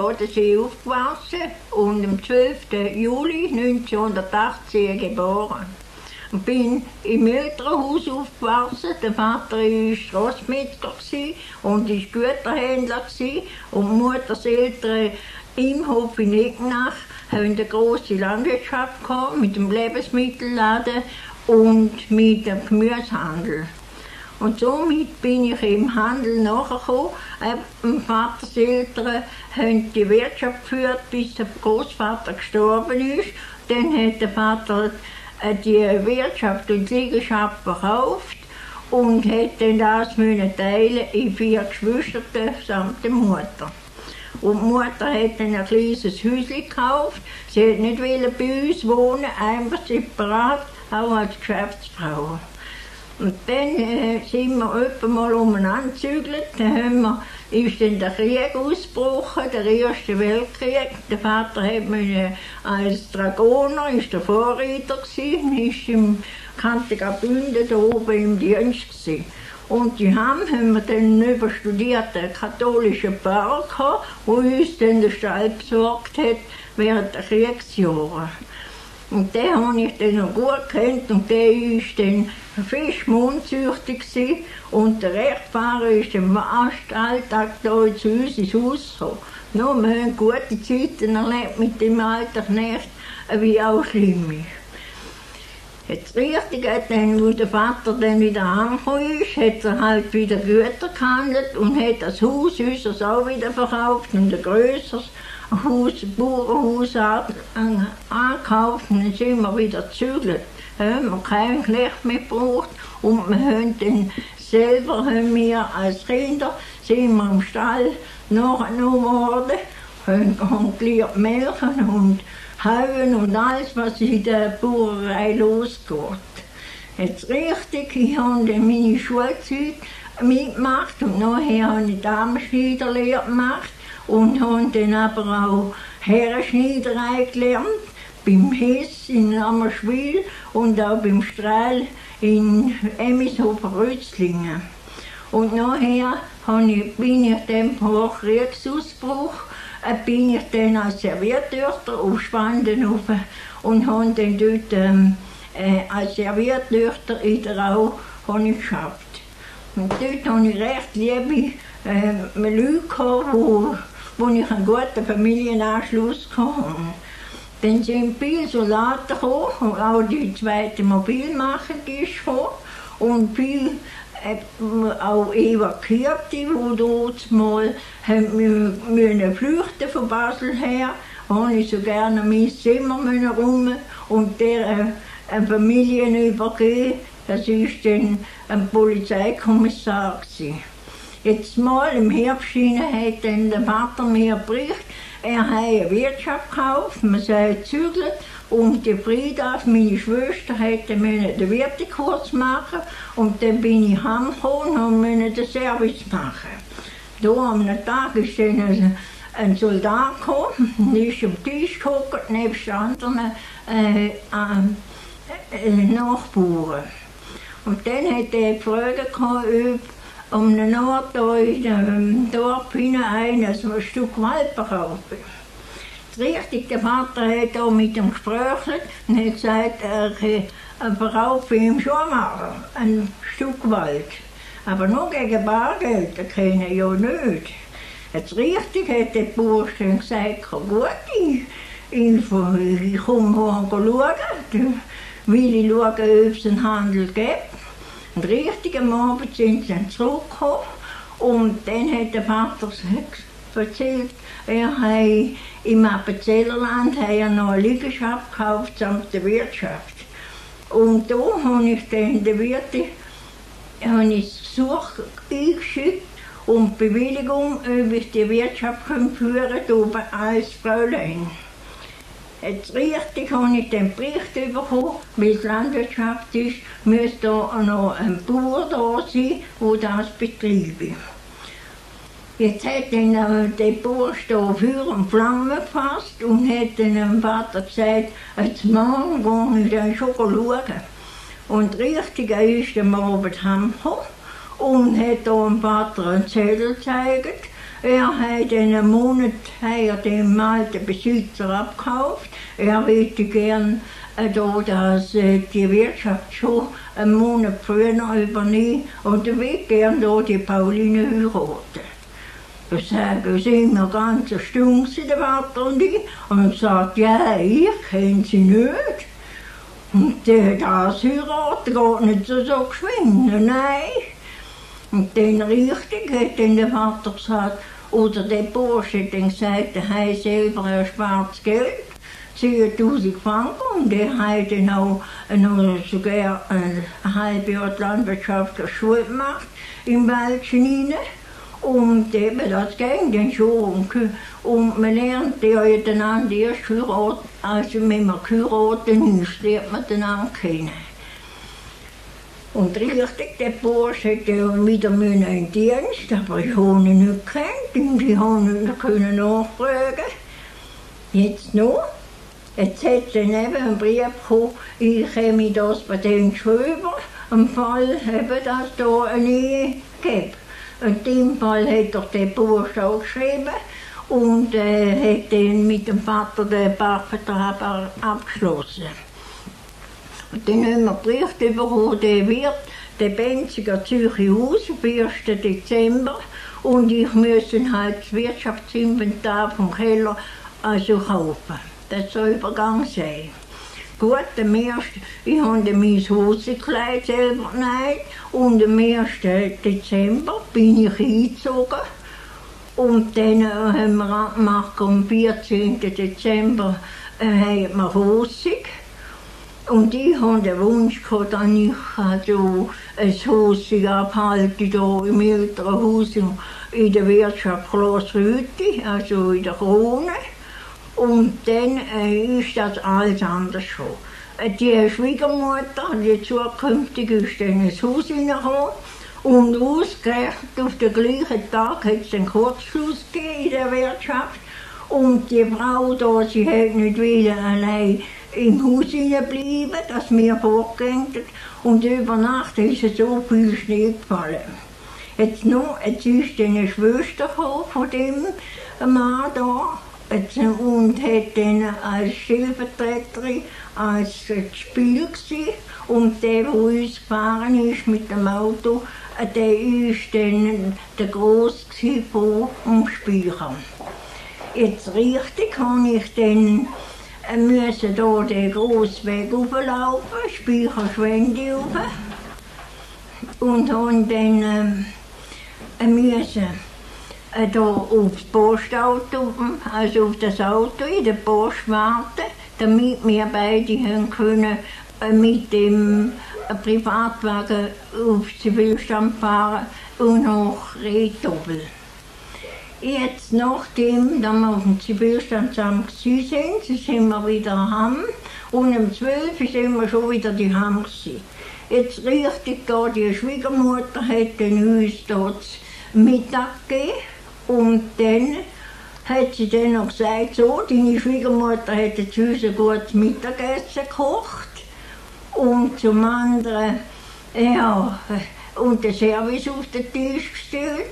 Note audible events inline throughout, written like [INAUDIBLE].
Bodensee aufgewachsen und am 12. Juli 1918 geboren. Ich bin im Elternhaus aufgewachsen. Der Vater war Strassmetzger und war Güterhändler. Und die Mutterseltern im Hof in Egnach haben eine große Landwirtschaft gehabt, mit dem Lebensmittelladen und mit dem Gemüsehandel. Und somit bin ich im Handel nachgekommen. Mein Vaters Eltern haben die Wirtschaft geführt, bis der Großvater gestorben ist. Dann hat der Vater äh, die Wirtschaft und die Liegenschaft verkauft und hat dann das teilen in vier Geschwister samt der Mutter. Und die Mutter hat dann ein kleines Häuschen gekauft. Sie wollte nicht bei uns wohnen, einfach separat, auch als Geschäftsfrau. Und dann äh, sind wir öfter mal umeinander gezügelt. Dann haben wir, ist dann der Krieg ausgebrochen, der Erste Weltkrieg. Der Vater hat mich äh, als Dragoner, ist der Vorreiter gewesen, ist im Kantigabünde da oben im Dienst gewesen. Und die haben, haben wir dann einen überstudierten katholischen Pfarrer gehabt, der uns dann den Stall besorgt hat während der Kriegsjahre. Und den habe ich dann noch gut kennt und der war dann fest mondsüchtig und der Rechtfahrer ist dann fast Alltag hier zu uns ins Haus gekommen. No, wir haben gute Zeiten erlebt mit dem alten Knecht, wie auch schlimm ist. Jetzt richtig, wo der Vater dann wieder angekommen ist, hat er halt wieder Güter gehandelt und hat das Haus unseres auch wieder verkauft und ein größeres. Haus, Bauernhaus und dann sind wir wieder gezügelt. Haben wir Knecht mehr gebraucht und wir haben dann selber haben wir als Kinder sind wir im Stall nachgenommen worden, haben gelernt melken und hauen und alles, was in der Bauerei losgeht. Jetzt richtig, ich habe meine Schulzeit mitgemacht und nachher habe ich Damenschneiderlehre gemacht und haben dann aber auch Herrenschneiderei gelernt, beim Hess in Ammerschwil und auch beim Strahl in Emmishofer-Rötzlingen. Und nachher bin ich dann vor Kriegsausbruch äh, bin ich dann als Serviertöchter auf Spanden und habe dann dort ähm, äh, als Serviertöchter in der Rau geschafft. Und dort habe ich recht liebe äh, Leute die wo ich einen guten Familienanschluss hatte. Dann sind viele Soldaten gekommen, auch die zweite Mobilmacher ist gekommen und viele äh, auch Evakuierte, die dort mal haben flüchten von Basel her, habe ich so gerne mein Zimmer rum und der äh, eine Familie übergeben. Das war dann ein Polizeikommissar. Gewesen. Jetzt mal im Herbst hat dann der Vater mir berichtet, er hat eine Wirtschaft gekauft, man sei gezügelt und die Frieda, meine Schwester, hätte mir den Wirtekurs machen und dann bin ich heimgekommen und musste den Service machen. Da am Tag ist dann ein, Soldat gekommen, der [LAUGHS] ist am Tisch gehockt, nebst anderen äh, äh, Nachbarn. Und dann hat er gefragt, ob um den Ort da in Dorf hinein so ein Stück Wald verkaufen. Richtig, der Vater hat da mit ihm gesprochen und hat gesagt, er kann verkaufen ihm schon mal ein Stück Wald. Aber nur gegen Bargeld, das kann er ja nicht. Jetzt richtig hat der Burschen gesagt, gut, ich, ich, ich komme schauen, will ich schauen, ob es einen Handel gibt. Und richtig am Abend sind sie dann zurückgekommen und dann hat der Vater erzählt, er habe im Appenzellerland noch eine Liegenschaft gekauft samt der Wirtschaft. Und da habe ich dann den Wirt habe ich Such eingeschickt um Bewilligung, ob ich die Wirtschaft führen kann, als Fräulein. Jetzt richtig habe ich den Bericht bekommen, wie es Landwirtschaft ist, müsste da noch ein Bauer da sein, der das betreibt. Jetzt hat dann äh, der Bauer da Feuer und Flamme gefasst und hat dem Vater gesagt, jetzt morgen gehe ich dann schon schauen. Und richtig, ist am Abend heimgekommen und hat dem Vater einen Zettel gezeigt. Er hat einen Monat her dem alten Besitzer abgekauft. Er wollte gern äh, da, dass äh, die Wirtschaft schon einen Monat früher übernehmen und er will gern da die Pauline heiraten. Ich sage, sind wir ganz stumm, der Vater und ich. Und er sagt, ja, ich kenne sie nicht. Und das heiraten geht nicht so, so geschwind, nein. Und dann richtig hat dann der Vater gesagt, oder der Bursche dann gesagt, der hat selber ein schwarzes Geld, 10.000 Franken, und der hat dann auch noch sogar ein halbes Jahr landwirtschaftliche Schule gemacht im Wäldchen hinein. Und eben, das ging dann schon. Und man lernt ja einander erst heiraten, also wenn man heiraten ist, lernt man einander kennen. Und richtig, der Bursche ja wieder einen Dienst, aber ich habe ihn nicht gekannt und ich habe ihn nachfragen. Jetzt noch. Jetzt hat er eben einen Brief bekommen, ich käme das bei denen schreiben, im Fall eben, dass da eine Ehe gibt. In dem Fall hat doch der Bursch auch geschrieben und äh, hat dann mit dem Vater den Bachvertrag abgeschlossen. Dann haben wir Bericht bekommen, der wird der Benziger Zürich Haus am 1. Dezember und ich müsse halt das Wirtschaftsinventar vom Keller also kaufen. Das soll Übergang sein. Gut, am 1. ich habe mein Hosenkleid selber genäht und am 1. Dezember bin ich eingezogen. Und dann haben wir abgemacht, am 14. Dezember äh, haben wir Hosig. Und ich hatte den Wunsch, gehabt, dass ich also ein Hosig abhalte hier im älteren Haus in der Wirtschaft Klaus Rüti, also in der Krone. Und dann äh, ist das alles anders schon. Äh, die Schwiegermutter, die zukünftige, ist dann ins Haus hineingekommen. Und ausgerechnet auf den gleichen Tag hat es einen Kurzschluss gegeben in der Wirtschaft. Und die Frau da, sie hat nicht wieder allein im Haus bleiben, dass wir vorgehen. Und über Nacht ist so viel Schnee gefallen. Jetzt, noch, jetzt ist eine Schwester von dem Mann da und hat dann als Stellvertreterin als Spiel gewesen. Und der, der uns gefahren ist mit dem Auto, der ist dann der Gross von dem Speicher. Jetzt richtig habe ich dann müssen hier den grossen Weg hochlaufen, Speicher Schwende rauf. Und habe dann äh, müssen äh, da aufs Postauto, also auf das Auto in der Post warten, damit wir beide haben können äh, mit dem äh, Privatwagen aufs Zivilstand fahren und nach Rehdoppel. Jetzt, nachdem wir auf dem Zivilstandsamt sind, sind wir wieder heim und um 12 Uhr sind wir schon wieder die Ham Jetzt richtig da, die Schwiegermutter hat uns dort Mittag gegeben und dann hat sie dann noch gesagt, so, deine Schwiegermutter hat jetzt uns ein gutes Mittagessen gekocht. Und zum anderen, ja, und den Service auf den Tisch gestellt.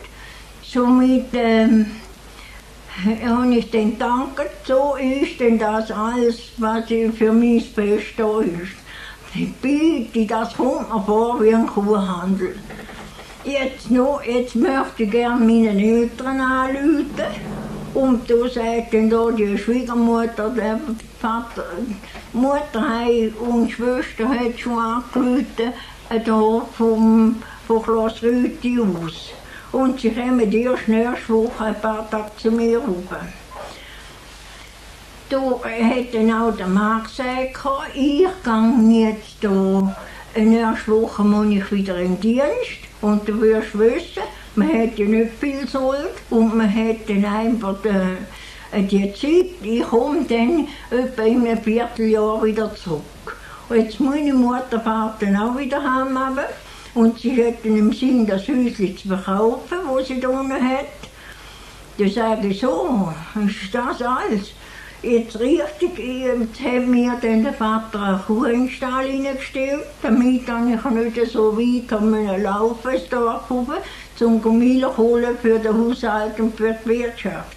Somit ähm, habe ich dann gedankt, so ist denn das alles, was für mich Fest da ist. Ich bitte, das kommt mir vor wie ein Kuhhandel. Jetzt noch, jetzt möchte ich gerne meinen Eltern anrufen. Und da sagt dann da die Schwiegermutter, der Vater, Mutter und Schwester hat schon angerufen, äh, da vom, von Klaus Rüthi aus. Und sie kommen erst nächste Woche ein paar Tage zu mir rüber. Da hat dann auch der Mann gesagt, ich gehe jetzt da, nächste Woche muss ich wieder in Dienst. Und du wirst wissen, man hat ja nicht viel Sold und man hat dann einfach die, die Zeit, ich komme dann etwa in einem Vierteljahr wieder zurück. Und jetzt meine Mutter fährt dann auch wieder heim und sie dann im Sinn, das Häuschen zu verkaufen, wo sie da unten hat. Da sage ich so, ist das alles? Jetzt richtig, jetzt mir dann der Vater einen Kuhstall reingestellt, damit ich nicht so weit laufen laufen ins Dorf zum Milch holen für den Haushalt und für die Wirtschaft.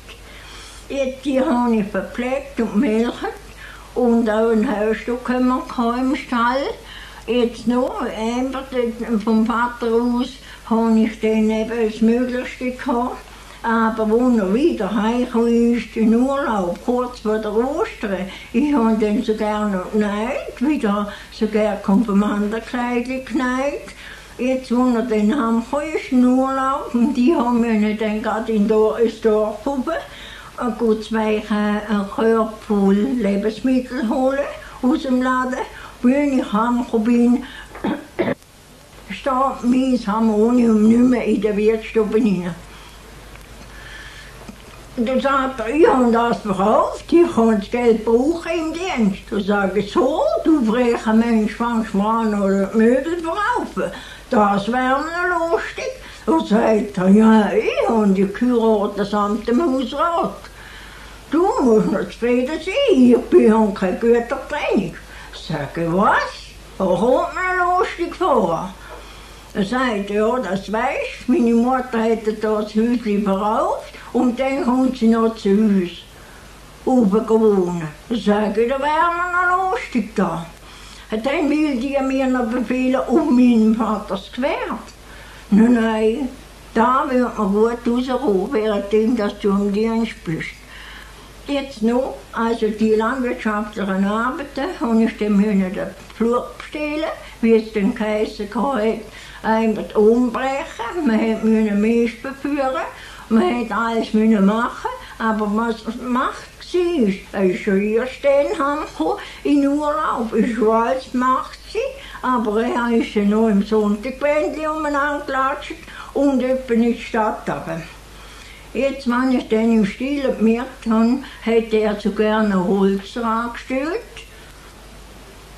Jetzt die habe ich verpflegt und melkt und auch ein Hausstück haben wir im Stall. Jetzt noch, einfach vom Vater aus, habe ich dann eben das Möglichste gehabt. Aber wo er wieder heimgekommen ist, in Urlaub, kurz vor der Ostern, ich habe dann sogar noch genäht, wieder sogar Konfirmandenkleidchen genäht. Jetzt, wo er dann heimgekommen ist, in Urlaub, und die haben wir dann gerade in ins Dorf oben, gut zwei einen Korb voll Lebensmittel holen aus dem Laden. Ich heimgekommen bin, steht mein Harmonium nicht mehr in der Wirtsstube rein. Dann sagt er, ich habe das verkauft, ich kann das Geld brauchen im Dienst. Dann sage ich, so, du frecher Mensch, fängst mal an, oder Möbel verkaufen. Das wäre mir lustig. Dann sagt er, ja, ich habe die geheiratet samt dem Hausrat. Du musst noch zufrieden sein, ich bin kein guter Training. Sage, was? Da kommt mir lustig vor. Er sagt, ja, das weisst, meine Mutter hätte das Häuschen verkauft und dann kommt sie noch zu uns oben gewohnt. Da sage ich, da wären wir noch lustig da. Dann will die mir noch befehlen, um meinem Vaters Gewehr. Nein, nein, da wird man gut rauskommen, währenddem dass du im Dienst bist. Jetzt noch, also die landwirtschaftlichen Arbeiten, habe ich dann den Flur bestellen, wie es den geheißen hat einfach umbrechen, man musste Mist beführen, man musste alles machen, aber was macht sie? Schon erst dann in Urlaub, ist alles macht sie, aber er ist ja noch im Sonntagbändchen umeinander gelatscht und etwa die Stadt runter. Jetzt, wenn ich dann im Stil gemerkt habe, hätte er sogar ein Holz angestellt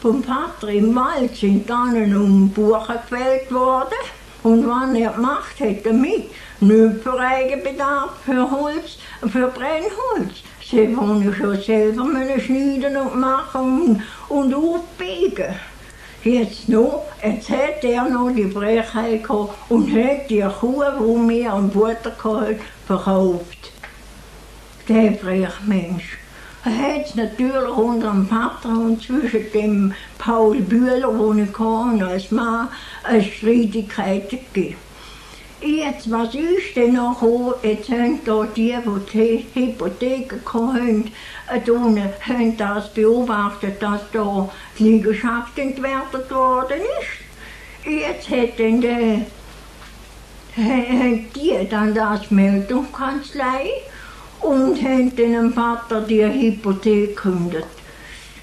vom Vater im Wald sind dann um Buchen gefällt worden. Und wenn er gemacht hat damit, nicht für Eigenbedarf, für Holz, für Brennholz. Sie wollen schon selber schneiden und machen und, und aufbiegen. Jetzt noch, jetzt hat er noch die Brechheit gehabt und hat die Kuh, die mir am Butter gehabt verkauft. Der Brechmensch. Er hat natürlich unter dem Vater und zwischen dem Paul Bühler, wo ich kam, als Mann, eine Streitigkeit gegeben. Jetzt, was ist denn noch Jetzt haben da die, die die Hypotheken haben, haben das beobachtet, dass da die Liegenschaft entwertet worden ist. Jetzt hat dann der, die dann das Meldungskanzlei und haben dem Vater die Hypothek gekündigt.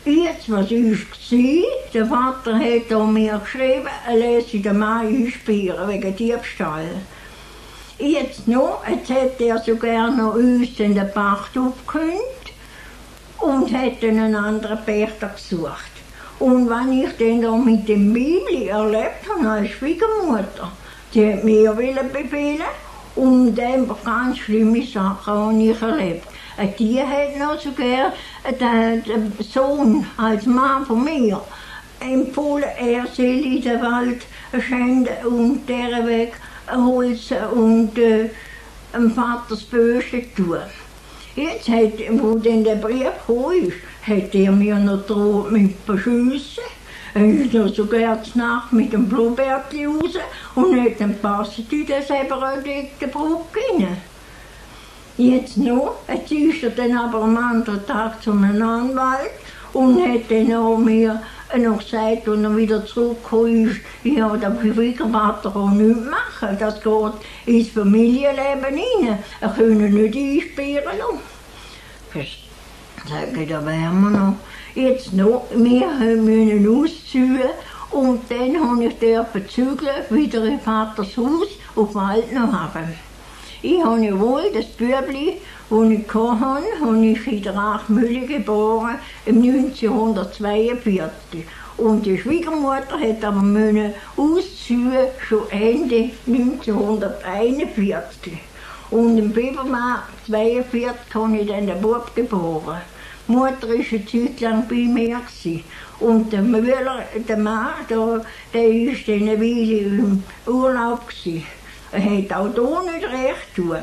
Jetzt, was ich gesehen, der Vater hat mir geschrieben, er lässt den Mann einsperren wegen Diebstahl. Jetzt noch, jetzt hätte er sogar noch uns in der Pacht aufgekündigt und hätte einen anderen Pächter gesucht. Und wenn ich dann da mit dem Bibli erlebt habe als Schwiegermutter, die hat mir befehlen und einfach ganz schlimme Sachen habe ich erlebt. Die hat noch sogar den, den Sohn als Mann von mir empfohlen, er soll in den Wald schänden und deren Weg Holz und äh, dem Vaters Böse tun. Jetzt hat, wo dann der Brief ist, hat er mir noch droht mit Verschüssen. Er ist noch sogar zur Nacht mit dem Bluebärtli raus und hat dann passt in das überlegte Bruck rein. Jetzt noch, jetzt ist er dann aber am anderen Tag zu einem Anwalt und hat dann auch mir noch gesagt, als er wieder zurückgekommen ist, ja, der Schwiegervater kann nichts machen, das geht ins Familienleben rein, er könne nicht einsperren lassen. Sag ich, da wären wir noch. Jetzt noch, wir müssen ausziehen und dann habe ich dürfen zügeln, wieder in Vaters Haus auf Altenhafen. Ich habe wohl das Bübli, das ich hatte, habe ich in der Achmühle geboren, im 1942. Und die Schwiegermutter hat aber müssen ausziehen, schon Ende 1941. Und im Februar 1942 habe ich dann den Bub geboren. Mutter war eine Zeit lang bei mir. Gewesen. Und der Müller, der Mann, der, der dann eine Weile im Urlaub. Gewesen. Er hat auch hier nicht recht tun.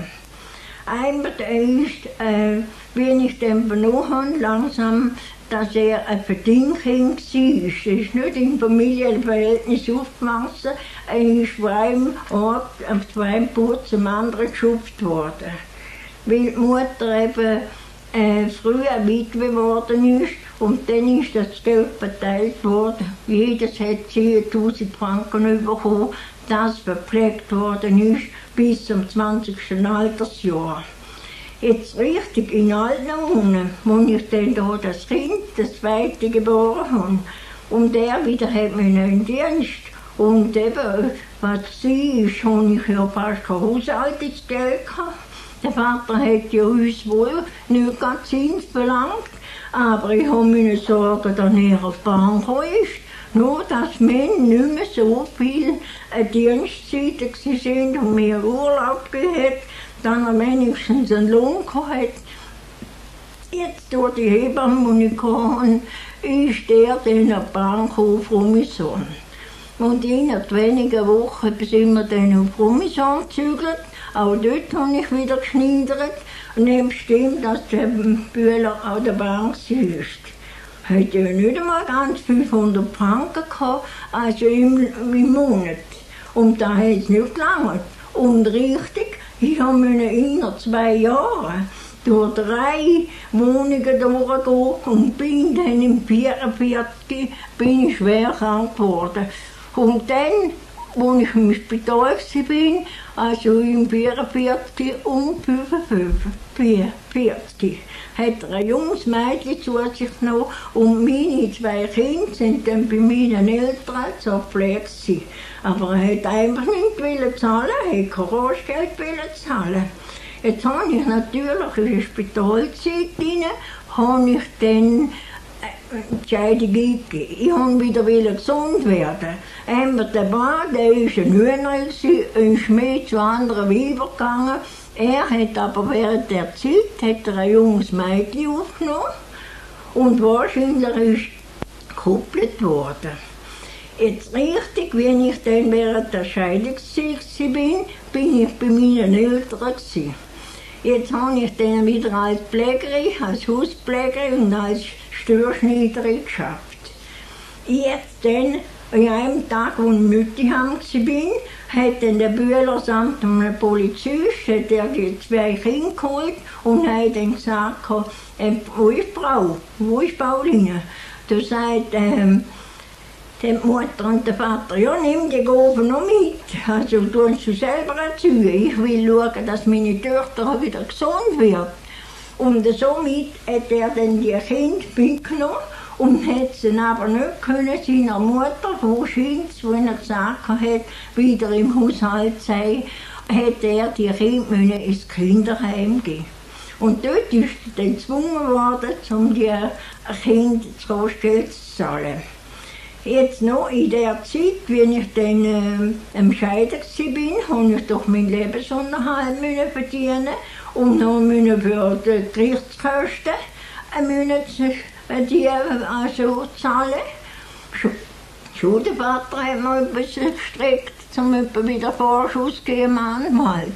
Einmal ist, äh, bin ich dann benommen langsam, dass er ein Verdingkind war. Er ist nicht im Familienverhältnis aufgewachsen. Er ist von einem Ort auf zwei Putz zum anderen geschupft worden. Weil die Mutter eben äh, früher Witwe geworden ist und dann ist das Geld verteilt worden. Jedes hat 10.000 Franken bekommen, das verpflegt worden ist bis zum 20. Altersjahr. Jetzt richtig in Altenungen, wo ich dann da das Kind, das zweite geboren habe. Und er wieder hat mich in Dienst. Und eben, was sie ist, habe ich ja fast kein Haushaltungsgeld gehabt. Der Vater hat ja uns wohl nicht ganz Zins verlangt, aber ich habe meine Sorgen, dass er auf gekommen ist. Nur, dass wir nicht mehr so viele Dienstzeiten waren und mehr Urlaub gehabt, dann er wenigstens einen Lohn gehabt. Jetzt durch die Hebamme, die ich hatte, ist der auf gekommen von meinem Sohn. Und innerhalb weniger Wochen sind wir dann auf Rumison gezügelt. Auch dort habe ich wieder geschneidert. Und dann stimmt, dass der Bühler an der Bank ist. Hat ja nicht einmal ganz 500 Franken gehabt, also im, im Monat. Und da hat es nicht gelangt. Und richtig, ich habe in zwei Jahren durch drei Wohnungen durchgehen und bin dann im 44 bin ich schwer krank geworden. Und dann, als ich im Spital war, also im 44 und 45, hat ein junges Mädchen zu sich genommen und meine zwei Kinder sind dann bei meinen Eltern zur Pflege. Aber er hat einfach nicht zahlen, er hat kein Rostgeld zahlen. Jetzt habe ich natürlich in der Spitalzeit rein, habe ich dann Entscheidung eingegeben. Ich wollte wieder gesund werden. Einmal der Mann, der war ein Hühner, ein Schmied zu anderen Weibern gegangen. Er hat aber während der Zeit hat er ein junges Mädchen aufgenommen und wahrscheinlich ist gekuppelt worden. Jetzt richtig, wenn ich dann während der Scheidungszeit bin, bin ich bei meinen Eltern. Gewesen. Jetzt habe ich dann wieder als Pflegerin, als Hauspflegerin und als Störschneiderin geschafft. Jetzt dann, an einem Tag, wo ich Mütterheim war, hat dann der Bühler samt einem Polizist hat die zwei Kinder geholt und hat dann gesagt, wo ist Frau, wo ist Pauline? Da sagt ähm, die Mutter und der Vater, ja nimm die Gaben noch mit, also tun sie selber erziehen. Ich will schauen, dass meine Tochter wieder gesund wird. Und somit hat er dann die Kinder mitgenommen und hat sie aber nicht können seiner Mutter, wahrscheinlich, wenn er gesagt hat, wieder im Haushalt sei, hat er die Kinder ins Kinderheim gehen. Und dort ist er dann gezwungen worden, um die Kinder zu Hostel zu zahlen. Jetzt noch in der Zeit, wenn ich dann äh, am Scheiden war, habe ich doch meinen Lebensunterhalt verdienen und noch für die Gerichtskosten äh, die also zahlen. Schon der Vater hat mir etwas gestreckt, um wieder Vorschuss zu geben Anwalt.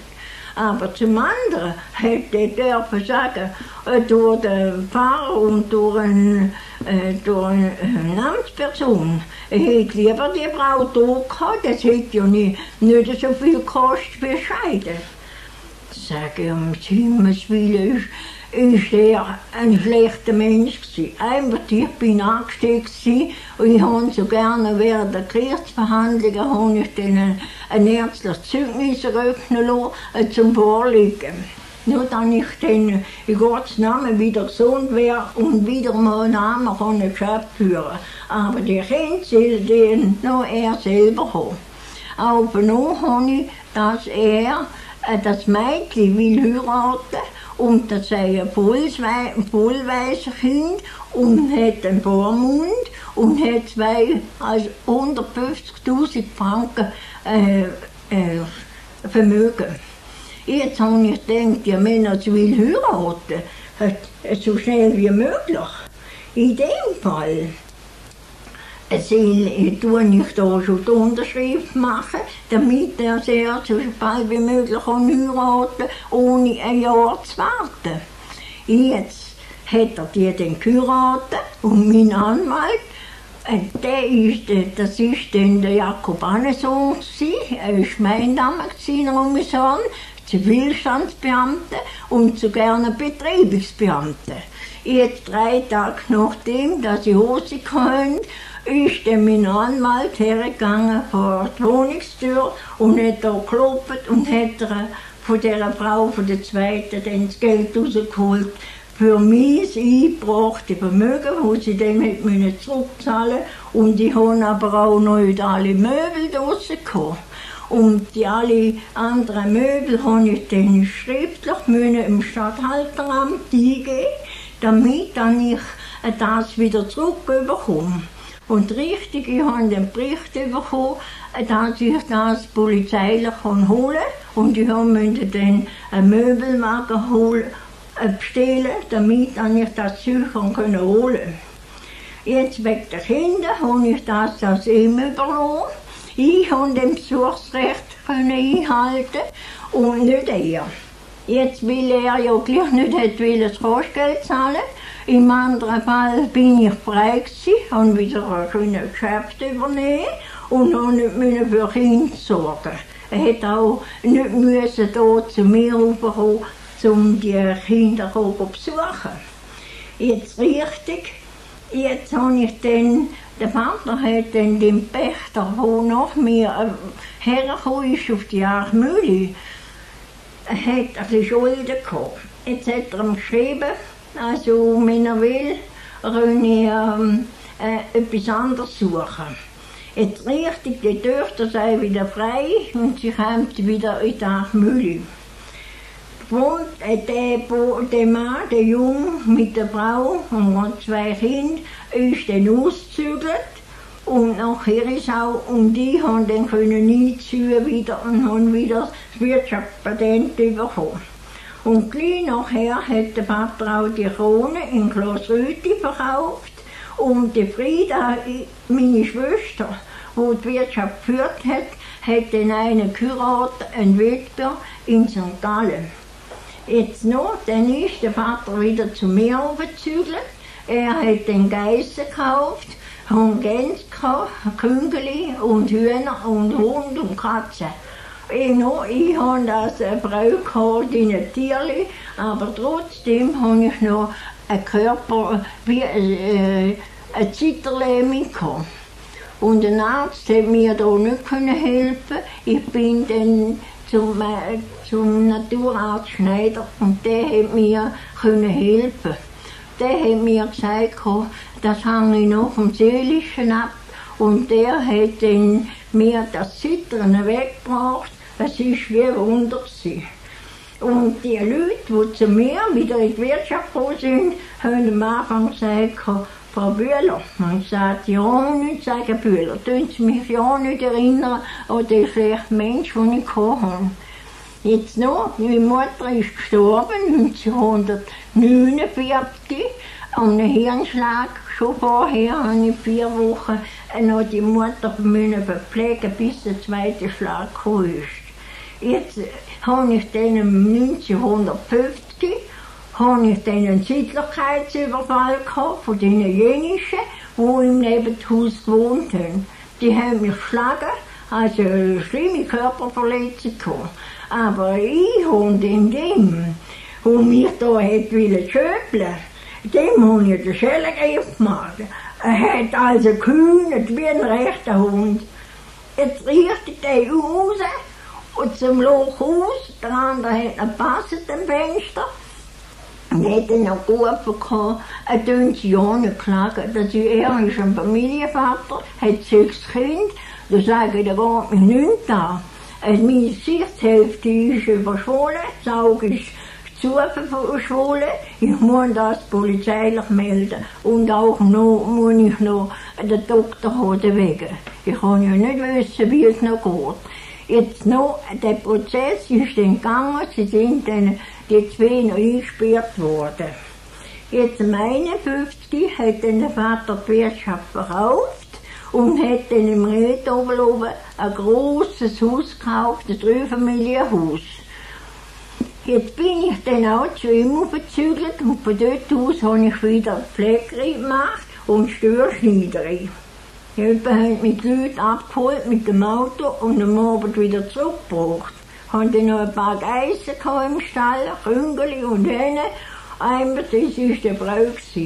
Aber zum anderen hätte dürfen sagen, äh, durch den Pfarrer und durch, ein, äh, durch eine Amtsperson, er hätte lieber die Frau da gehabt, das hätte ja nicht, nicht so viel gekostet wie Scheiden. Sage ich, um Himmels Willen, ist, ist er ein schlechter Mensch gewesen. Einmal, ich bin angestellt und ich habe so gerne während der Gerichtsverhandlungen habe ich dann ein ärztliches Zeugnis rechnen lassen, äh, zum Vorliegen. Nur dann ich dann in Gottes Namen wieder gesund wäre und wieder mal einen Namen kann Geschäft führen. Aber die Kinder sollen den noch er selber haben. Auch vernommen habe ich, dass er äh, das Mädchen will heiraten und das sei ein vollweiser Kind und hat einen Vormund und hat zwei, also 150.000 Franken äh, äh, Vermögen. Jetzt habe ich gedacht, ja, wenn er will heiraten, so schnell wie möglich. In dem Fall ich tue ich da schon die Unterschrift machen, damit er sehr so bald wie möglich kann heiraten ohne ein Jahr zu warten. Jetzt hat er die dann geheiratet und mein Anwalt, äh, der ist, äh, das ist dann der Jakob Annesohn er war Gemeindammer in Sohn, Zivilstandsbeamter und zu gerne Betriebsbeamter. Jetzt drei Tage nachdem, dass ich Hose kann, ist der mein Anwalt hergegangen vor die Wohnungstür und hat da geklopft und hat von dieser Frau, von der zweiten, dann das Geld rausgeholt für mich eingebrachte Vermögen, das sie dann hat zurückzahlen Und ich habe aber auch noch nicht alle Möbel draussen. Und die alle anderen Möbel habe ich dann schriftlich im Stadthalteramt eingeben, damit dann ich das wieder zurückbekomme. Und richtig, ich habe den Bericht bekommen, dass ich das polizeilich holen kann. Und ich musste dann einen Möbelwagen holen, äh, bestellen, damit ich das Zeug holen konnte. Jetzt wegen der Kinder habe ich das aus ihm überlassen. Ich konnte dem Besuchsrecht einhalten und nicht er. Jetzt will er ja gleich nicht das Kostgeld zahlen. Im anderen Fall bin ich frei gewesen, habe wieder ein schönes Geschäft übernehmen und habe nicht für Kinder sorgen. Er hätte auch nicht müssen hier zu mir rüberkommen, um die Kinder zu besuchen. Jetzt richtig, jetzt habe ich dann, der Vater hat dann den Pächter, der nach mir äh, hergekommen ist auf die Archmühle, hat ein bisschen Schulden gehabt. Jetzt hat er ihm geschrieben, also, wenn er will, kann ich ähm, äh, etwas anderes suchen. Jetzt richtig, die Töchter sei wieder frei und sie kommt wieder in die Mühle. Und äh, der, der Mann, der Junge mit der Frau und zwei Kinder, ist dann ausgezügelt und nachher ist auch, und die haben dann können einziehen wieder und haben wieder das Wirtschaftspatent bekommen. Und gleich nachher hat der Vater auch die Krone in Klossrüti verkauft. Und die Frieda, meine Schwester, die die Wirtschaft geführt hat, hat dann einen geheiratet, einen Witwer in St. Gallen. Jetzt noch, dann ist der Vater wieder zu mir umgezügelt. Er hat den Geissen gekauft, hat Gänse gekauft, Küngeli und Hühner und Hund und Katzen. Ich, noch, ich habe das gehabt in ein Tierli, aber trotzdem habe ich noch einen Körper wie äh, eine Zitterlähmung gehabt. Und ein Arzt hat mir da nicht helfen Ich bin dann zum, äh, zum Naturarzt Schneider und der hat mir helfen. Der hat mir gesagt, das hänge ich noch vom Seelischen ab. Und der hat dann mir das Zittern weggebracht es ist wie Wunder. Und die Leute, die zu mir wieder in die Wirtschaft gekommen sind, haben am Anfang gesagt, Frau Bühler, man sagt ja nicht sagen Bühler, tun Sie mich ja nicht erinnern an den schlechten Mensch, den ich habe. Jetzt noch, meine Mutter ist gestorben, 1949, an einem Hirnschlag. Schon vorher habe ich vier Wochen noch die Mutter verpflegen, bis der zweite Schlag gekommen ist. Jetzt habe ich dann 1950 habe ich dann einen Sittlichkeitsüberfall gehabt von den Jenischen, die im Nebenhaus gewohnt haben. Die haben mich geschlagen, also schlimme Körperverletzung gehabt. Aber ich und in dem, wo mich da hätte schöpeln, dem habe ich den Schellengriff gemacht. Er hat also gehühnet wie ein rechter Hund. Jetzt richtet er raus und zum Lochhaus, der andere hat einen Pass am Fenster. Und hätte noch gerufen gehabt, er dürfen sie ja nicht klagen, dass er ist ein Familienvater, hat sechs Kinder, da sage ich, da geht mich nichts an. Also meine Gesichtshälfte ist überschwollen, das Auge ist zu verschwollen. Ich muss das polizeilich melden. Und auch noch, muss ich noch den Doktor haben wegen. Ich kann ja nicht wissen, wie es noch geht. Jetzt noch, der Prozess ist dann gegangen, sie sind dann die zwei noch eingesperrt worden. Jetzt am 51 hat dann der Vater die Wirtschaft verkauft und hat dann im Red oben, ein grosses Haus gekauft, ein Dreifamilienhaus. Jetzt bin ich dann auch zu ihm aufgezügelt und von dort aus habe ich wieder Pflegerei gemacht und Störschneiderei. Jemand hat mich die Leute abgeholt mit dem Auto und am Abend wieder zurückgebracht. Haben dann noch ein paar Geissen im Stall, Küngeli und Hähne Einmal, das war der Brauch.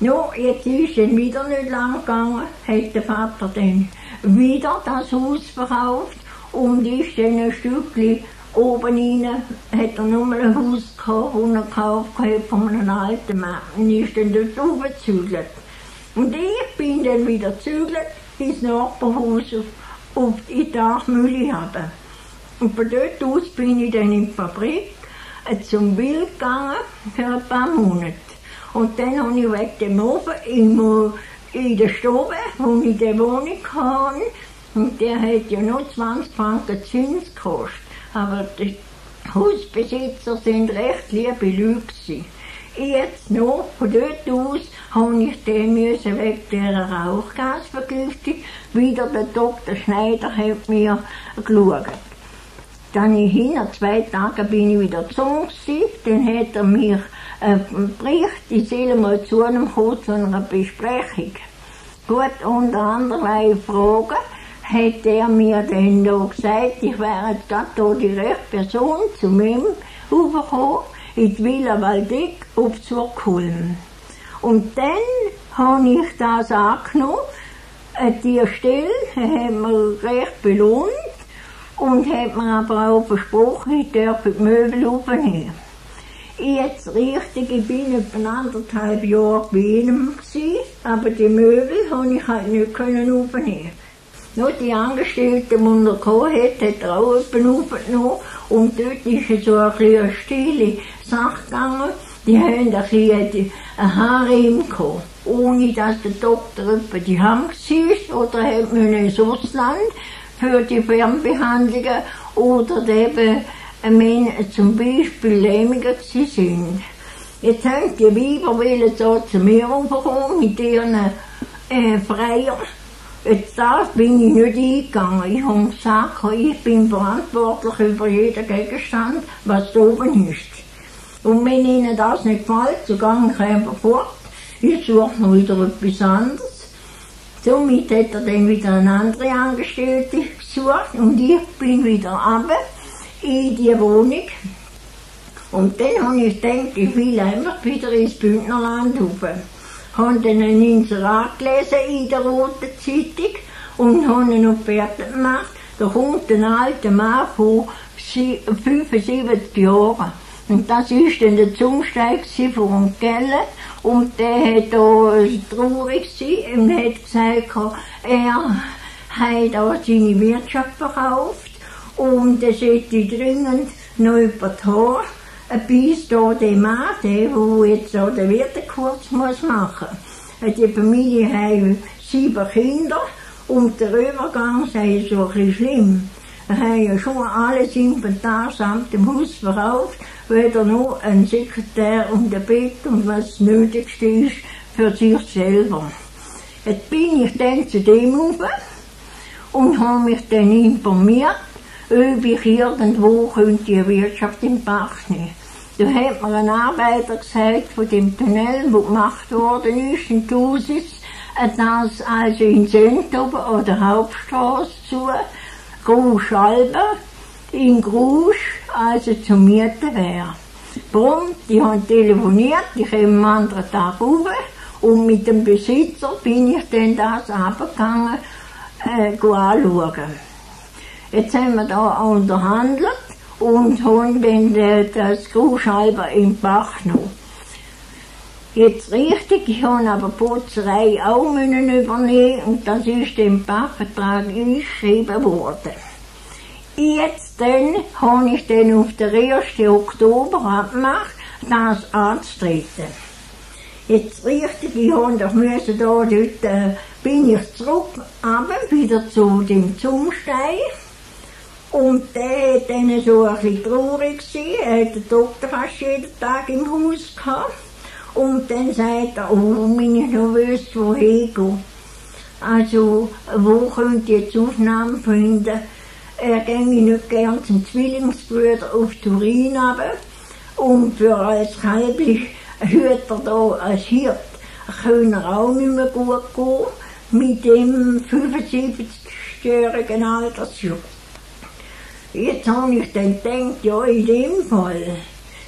No, jetzt ist es wieder nicht lang gegangen, hat der Vater dann wieder das Haus verkauft und ist dann ein Stückchen oben rein, hat er nur ein Haus gehabt, das er gekauft hat von einem alten Mann und ist dann dort hochgezügelt. Und ich bin dann wieder gezügelt ins Nachbarhaus auf, auf die Dachmühle haben. Und von dort aus bin ich dann in die Fabrik zum Bild gegangen für ein paar Monate. Und dann habe ich wegen dem Ofen in, in der Stube, wo ich die Wohnung hatte, und der hat ja nur 20 Franken Zins gekostet. Aber die Hausbesitzer sind recht liebe Leute Jetzt noch, von dort aus, habe ich den müssen wegen dieser Rauchgasvergiftung. Wieder der Dr. Schneider hat mir geschaut. Dann hin, nach zwei Tagen bin ich wieder uns dann hat er mir einen Bericht, ich soll mal zu einem kommen, zu einer Besprechung. Gut, unter anderem Fragen hat er mir dann da gesagt, ich wäre jetzt gerade da die rechte Person zu ihm raufgekommen, in die Villa Waldeck auf Zurkholm. Und dann habe ich das angenommen, die Stelle hat mir recht belohnt, und hat mir aber auch versprochen, ich dürfe die Möbel aufnehmen. Jetzt richtig, ich bin etwa anderthalb Jahre bei ihm gewesen, aber die Möbel konnte ich halt nicht aufnehmen. Nur die Angestellten, die er gehabt hat, hat er auch aufgenommen. Und dort ist so ein bisschen stille Sache gegangen. Die haben ein bisschen ein Harem gehabt. Ohne dass der Doktor etwa die Hand war oder hat man ins Ausland für die Fernbehandlungen oder eben wenn zum Beispiel Lähmiger sind. Jetzt haben die Weiber wollen so zu mir kommen mit ihren äh, Freiern. Jetzt das bin ich nicht eingegangen. Ich habe gesagt, ich bin verantwortlich über jeden Gegenstand, was da oben ist. Und wenn ihnen das nicht gefällt, so gehe ich einfach fort. Ich suche noch wieder etwas anderes. Somit hat er dann wieder eine andere Angestellte gesucht und ich bin wieder runter in die Wohnung. Und dann habe ich gedacht, ich will einfach wieder ins Bündnerland rauf. Habe dann ein Inserat gelesen in der Roten Zeitung und habe ihn noch fertig gemacht. Da kommt ein alter Mann von 75 Jahren. Und das war dann der Zumsteig von Gelle. Und der hat da traurig gewesen und hat gesagt, er hat auch seine Wirtschaft verkauft und er sollte dringend noch über die Haare bis da der Mann, der, der jetzt da den Wirtenkurs muss machen muss. Die Familie hat sieben Kinder und der Übergang sei so ein bisschen schlimm. Er hat ja schon alles Inventar samt dem Haus verkauft weder nur ein Sekretär und ein Bett und was das Nötigste ist für sich selber. Jetzt bin ich dann zu dem rauf und habe mich dann informiert, ob ich irgendwo könnte die Wirtschaft in Bach nehmen. Da hat mir ein Arbeiter gesagt, von dem Tunnel, wo gemacht worden ist, in Thusis, dass also in Sentoben oder Hauptstraße zu, Großalber, in Grusch, also zu mieten wäre. Drum, die haben telefoniert, ich komme am anderen Tag rauf und mit dem Besitzer bin ich dann das runtergegangen, äh, anschauen. Jetzt haben wir da unterhandelt und haben dann das Gruschalber im Bach noch. Jetzt richtig, ich habe aber Putzerei auch müssen übernehmen und das ist im Bachvertrag eingeschrieben worden. Jetzt dann habe ich dann auf den 1. Oktober abgemacht, das anzutreten. Jetzt richtig, ich habe doch müssen da, dort äh, bin ich zurück, aber wieder zu dem Zumstein. Und der dann so ein bisschen traurig. Er hat den Doktor fast jeden Tag im Haus gehabt. Und dann sagt er, oh, meine nervös, wohin gehen. Also, wo könnt ihr jetzt Aufnahmen finden? Er ginge nicht gern zum Zwillingsbruder auf Turin runter. Und für als Kalblich Hüter da als Hirt können er auch nicht mehr gut gehen mit dem 75-jährigen Altersjahr. Jetzt habe ich dann gedacht, ja, in dem Fall,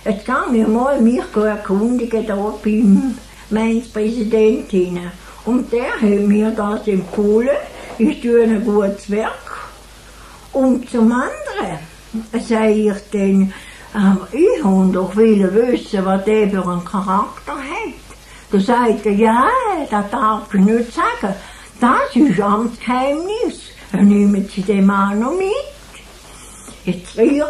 jetzt kann ich mal mich erkundigen da beim Mainz-Präsidenten. Und der hat mir das empfohlen, ich tue ein gutes Werk. Und zum anderen sage ich dann, aber ich wollte doch wissen, was der für einen Charakter hat. Da sagt er, ja, das darf ich nicht sagen. Das ist Amtsgeheimnis. Dann nehmen Sie den Mann noch mit. Jetzt richtig.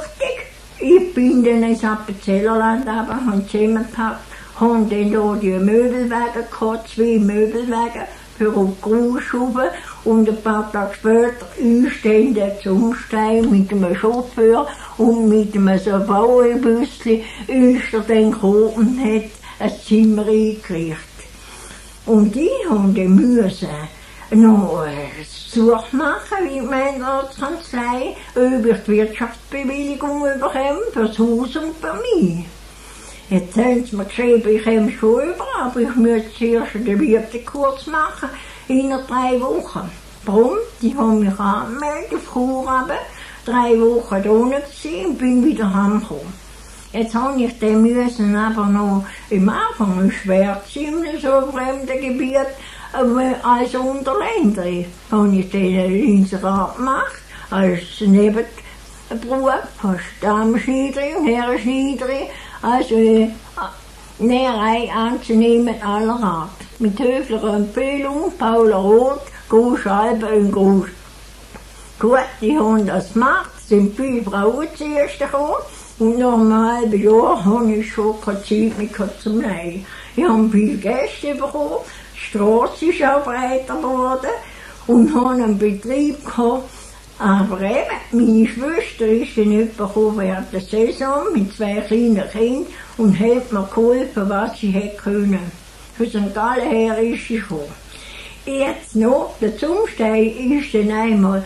Ich bin dann ins Appenzellerland aber, habe zusammengepackt, habe dann da die Möbelwagen gehabt, zwei Möbelwagen für auf die Grußschube und ein paar Tage später ist dann der Zumstein mit einem Chauffeur und mit einem so Bauerbüsschen ist er dann gekommen und hat ein Zimmer eingerichtet. Und ich habe müssen noch Suche machen, wie meine Ratskanzlei, ich die Wirtschaftsbewilligung bekomme fürs Haus und für mich. Jetzt haben sie mir geschrieben, ich komme schon über, aber ich müsste zuerst den Wirtekurs machen, in drei Wochen. Warum? Die haben mich angemeldet auf Chur drei Wochen da unten und bin wieder heimgekommen. Jetzt habe ich dann müssen aber noch im Anfang ein Schwertzimmer, so ein fremden Gebiet, als Unterländer. Habe ich ein Inserat gemacht, als Nebenberuf, als Damenschneiderin und Herrenschneiderin, also äh, Näherei anzunehmen aller Art. Mit höflicher Empfehlung, Paula Roth, Groß Albe und Groß Gut, die haben das gemacht, sind viele Frauen zuerst gekommen. Und nach einem halben Jahr habe ich schon keine Zeit mehr zum Leihen. Ich habe viele Gäste bekommen, die Straße ist auch breiter geworden und habe einen Betrieb gehabt. Aber eben, meine Schwester ist dann gekommen während der Saison mit zwei kleinen Kindern und hat mir geholfen, was sie hätte können. Für St. Gallen her ist sie gekommen. Jetzt noch, der Zumstein ist dann einmal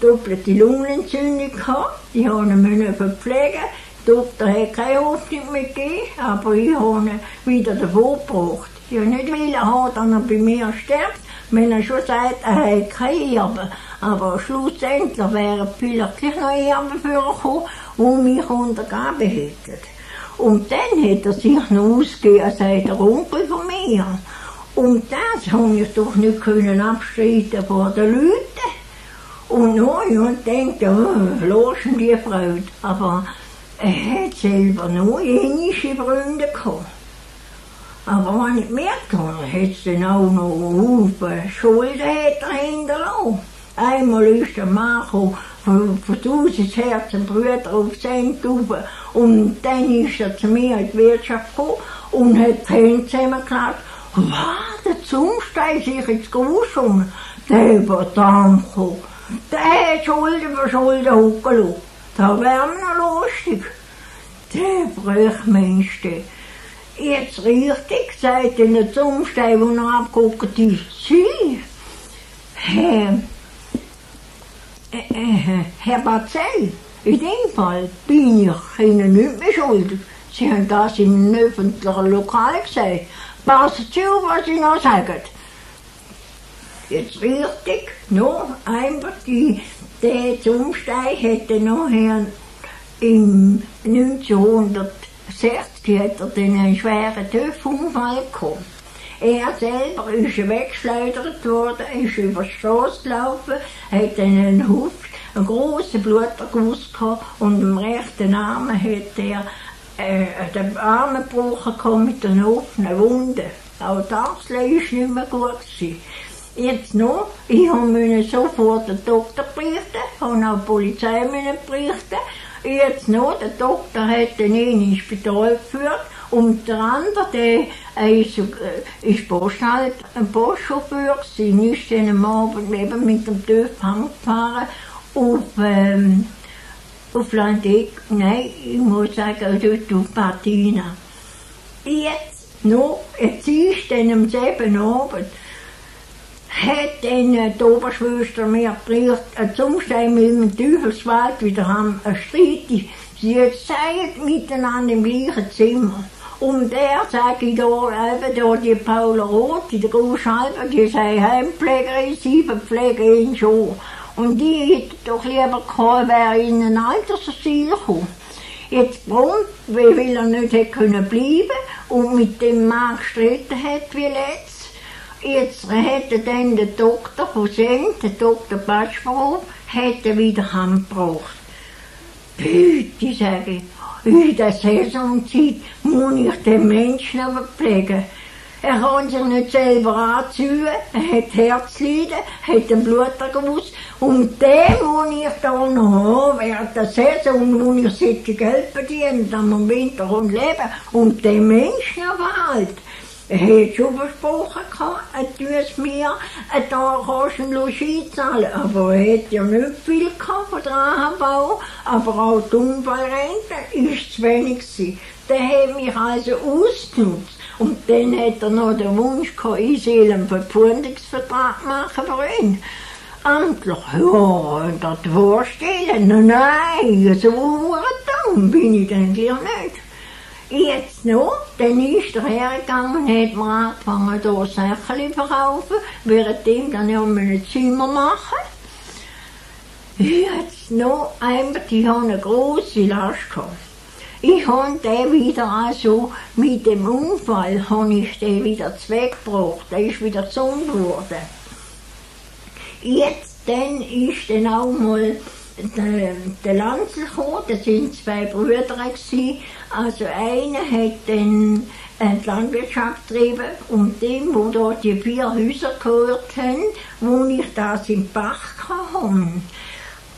doppelte Lungenentzündung gehabt. Die haben ihn verpflegen. Der Doktor hat keine Hoffnung mehr gegeben, aber ich habe ihn wieder davon gebracht. Habe nicht wollen haben, dass er bei mir stirbt, wenn er schon sagt, er hat keine Erbe. Aber schlussendlich wäre vielleicht gleich noch Erbe für gekommen, die mich untergaben hätten. Und dann hat er sich noch ausgegeben als der Onkel von mir. Und das konnte ich doch nicht können abstreiten vor den Leuten. Und nun und denkt, oh, loschen die Freude. Aber er hat selber nur englische Freunde gehabt. Aber wenn ich gemerkt habe, hat es dann auch noch Haufen Schulden hinterlassen. Einmal ist der Mann von, von tausend Herzen Brüder auf Sendtube und dann ist er zu mir in die Wirtschaft gekommen und hat die Hände zusammengeklappt. Was, der Zumstein sich ins Gruschen, der gekommen. Der hat Schulden über Schulden hochgelassen. Da wäre noch lustig. Der Brechmensch, der. Jetzt richtig, sagt der Zumstein, wo er abgeguckt ist, Sie, Herr, äh, äh, Herr Barzell, in dem Fall bin ich Ihnen nicht mehr schuldig. Sie haben das einem öffentlichen Lokal gesagt. Sie auf, was Sie noch sagen. Jetzt richtig, noch einmal, die, der Zumstein hätte nachher im 1960 hat er dann einen schweren Töpfunfall gehabt. Er selber ist weggeschleudert worden, ist über die Straße gelaufen, hat einen Huf, einen grossen Bluterguss gehabt und im rechten Arm hat er äh, den Arm gebrochen mit einer offenen Wunde. Auch das war nicht mehr gut. Gewesen. Jetzt noch, ich musste sofort den Doktor berichten, habe auch die Polizei berichten. Jetzt noch, der Doktor hat ihn ins Spital geführt und der andere, der ist, äh, ist Posthalt, ein Postchauffeur gewesen, ist dann am Abend eben mit dem TÜV gefahren auf, ähm, auf Landeck, nein, ich muss sagen, dort auf Patina. Jetzt No, jetzt ist dann am selben Abend, hat dann äh, die Oberschwester mir gebracht, äh, zum mit dem Teufelswald wieder haben, ein Streit. Sie seien miteinander im gleichen Zimmer. Und er sage ich da, eben da die Paula Roth, die Großschalber, die sei Heimpflegerin, sie verpflegen ihn schon. Und die hätte doch lieber gehabt, wäre in ein Altersasyl gekommen. Jetzt Grund, weil er nicht hätte können bleiben und mit dem Mann gestritten hat wie letzt. Jetzt hätte dann der Doktor von Sent, der Doktor Batschfrau, hätte wieder heimgebracht. Bitte, sage ich, in der Saisonzeit muss ich den Menschen aber pflegen. Er kann sich nicht selber anziehen, er hat Herzleiden, hat einen Bluterguss und den muss ich da noch haben. Während der Saison muss ich solche Geld verdienen, dann im Winter und leben und den Menschen aber halt. Er schon versprochen, er tue es mir, da kannst du ein Logis zahlen. Aber er hat ja nicht viel von der AHV, aber auch die Unfallrente ist zu wenig gewesen. Der hat mich also ausgenutzt. Und dann hat er noch den Wunsch gehabt, ich soll einen Verpfundungsvertrag machen für ihn. Amtlich, ja, das vorstellen, nein, so dumm bin ich dann gleich nicht. Jetzt noch, dann ist er hergegangen hat mir angefangen, hier Sachen zu verkaufen, währenddem dann ja ein Zimmer machen. Jetzt noch, einmal, die haben eine grosse Last gehabt. Ich habe den wieder also, mit dem Unfall, habe ich den wieder weggebracht, der ist wieder gesund geworden. Jetzt, dann ist dann auch mal der, der Lanzel gekommen, das sind zwei Brüder gewesen. Also einer hat dann eine Landwirtschaft getrieben und dem, wo da die vier Häuser gehört haben, wo ich das im Bach hatte.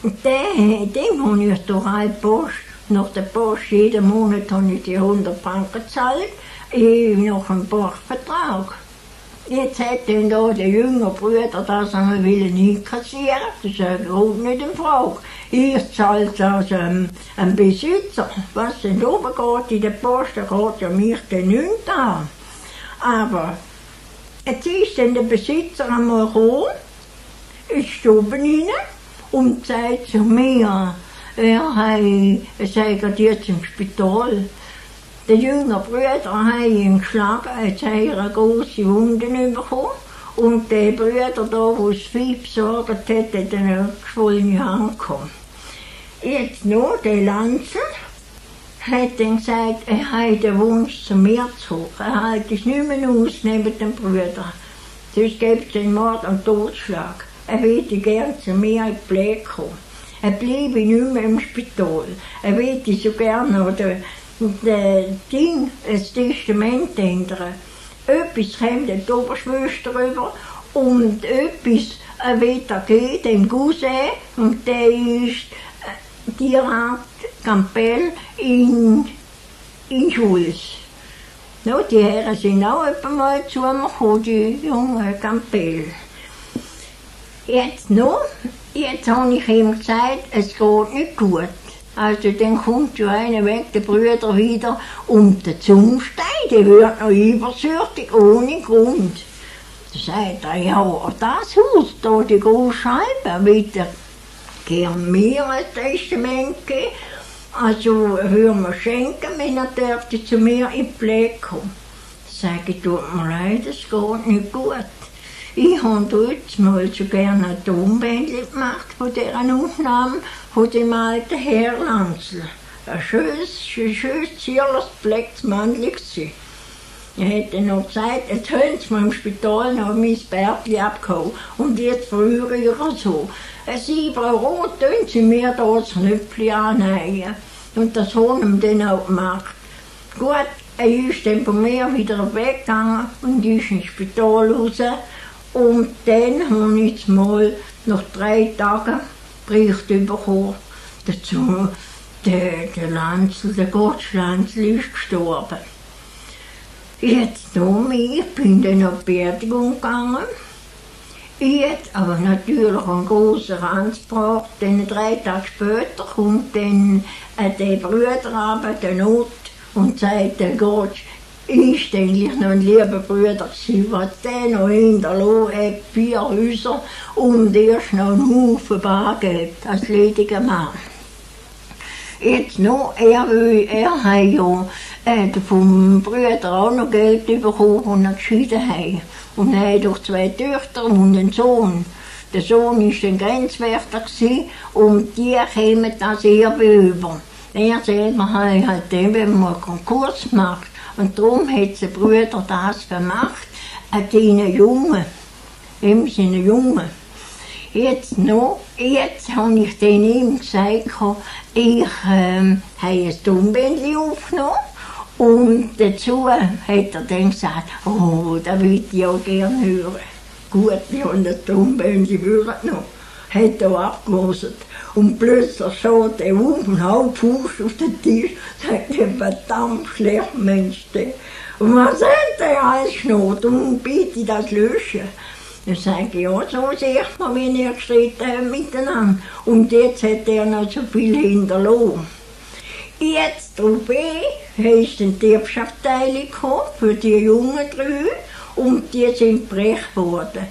Und dem, dem habe ich durch eine Post, nach der Post, jeden Monat habe ich die 100 Franken gezahlt, nach einem Bachvertrag. Jetzt dann da der jüngere Bruder das einmal wollen einkassieren. Das ist überhaupt nicht in Frage. Ich zahle als ähm, ein Besitzer. Was denn oben geht in der Post, da geht ja mich dann nichts an. Aber jetzt ist dann der Besitzer einmal gekommen, ist oben rein und sagt zu mir, er sei jetzt im Spital. Der jüngere Bruder hat ihn geschlagen, hat eine große Wunde bekommen. Und der Bruder, da, der das Vieh besorgt hat, hat eine geschwollene Hand gehabt. Jetzt noch, der Lanzer hat dann gesagt, er hat den Wunsch zu mir zu hoch. Er hält es nicht mehr aus neben dem Bruder. Sonst gibt es den Mord und Totschlag. Er würde gern zu mir in die Pflege kommen. Er bleibe nicht mehr im Spital. Er würde so gerne noch das Ding, das Testament ändern. Etwas kommt der Oberschwester rüber und etwas wird er gehen, dem Cousin, und der ist äh, direkt Campbell in, in Schulz. No, die Herren sind auch mal zu mir gekommen, die jungen Campbell. Jetzt noch, jetzt habe ich ihm gesagt, es geht nicht gut. Also dann kommt ja einer weg, der Brüder wieder, und der Zumstein, der wird noch übersüchtig, ohne Grund. Da sagt er, ja, das Haus, da die große Scheibe, er gern mir ein Testament geben. Also würden wir schenken, wenn er dürfte zu mir in die Pflege kommen. Sage ich, tut mir leid, es geht nicht gut. Ich habe dort mal so gerne ein Tonbändchen gemacht von dieser Aufnahme von dem alten Herr Lanzl. Ein schönes, schönes, zierliches, gepflegtes Männchen Er hätte noch gesagt, jetzt haben sie mir im Spital noch mein Bärtchen abgehauen und jetzt ich so. Ein sieben Rot tun sie mir da das Knöpfchen annähen. Und das haben wir dann auch gemacht. Gut, er ist dann von mir wieder weggegangen und ist ins Spital raus. Und dann habe ich mal nach drei Tagen Bericht bekommen, dazu, der, der Lanzel, der Gottschlanzel ist gestorben. Jetzt noch ich bin dann auf Beerdigung gegangen. Jetzt aber natürlich einen großen Ranz gebracht. Dann drei Tage später kommt dann äh, der Bruder der Not, und sagt, der Gott, eigentlich noch ein lieber Bruder gewesen, was der noch hinterlassen hat, vier Häuser und erst noch einen Haufen Bar gehabt, als lediger Mann. Jetzt noch, er, will, er hat ja äh, vom Bruder auch noch Geld bekommen, und er geschieden hat. Und er hat doch zwei Töchter und einen Sohn. Der Sohn war ein Grenzwärter und die kämen das Erbe über. Er selber hat halt eben mal Konkurs gemacht und darum hat der Bruder das gemacht, an seinen Jungen, eben seine Jungen. Jetzt noch, jetzt habe ich den ihm gesagt, ich ähm, habe ein Dummbändchen aufgenommen und dazu hat er dann gesagt, oh, da würde ich auch gerne hören. Gut, ich habe das Dummbändchen noch. Hat er abgelöst. Und plötzlich schaut er auf und haut Fuß auf den Tisch, sagt er, verdammt schlecht Mensch, der. Und was hat der alles geschnurrt und bitte das löschen. Dann sage ich, ja, so sieht man, wenn ihr gestritten habt miteinander. Und jetzt hat er noch so viel hinterlassen. Jetzt drauf ist eine Diebschaftteilung gekommen für die jungen drei und die sind brech geworden.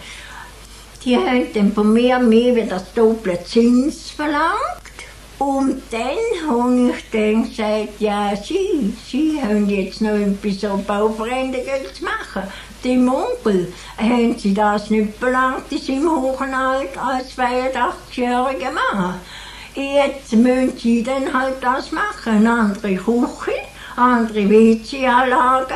Die haben von mir mehr wie das doppelte Zins verlangt. Und dann habe ich dann gesagt, ja, Sie, Sie haben jetzt noch etwas so Bauveränderungen zu machen. Dem Onkel haben Sie das nicht verlangt, ist im hohen Alter als 82-jähriger Mann. Jetzt müssen Sie dann halt das machen, eine andere Küche, andere WC-Anlage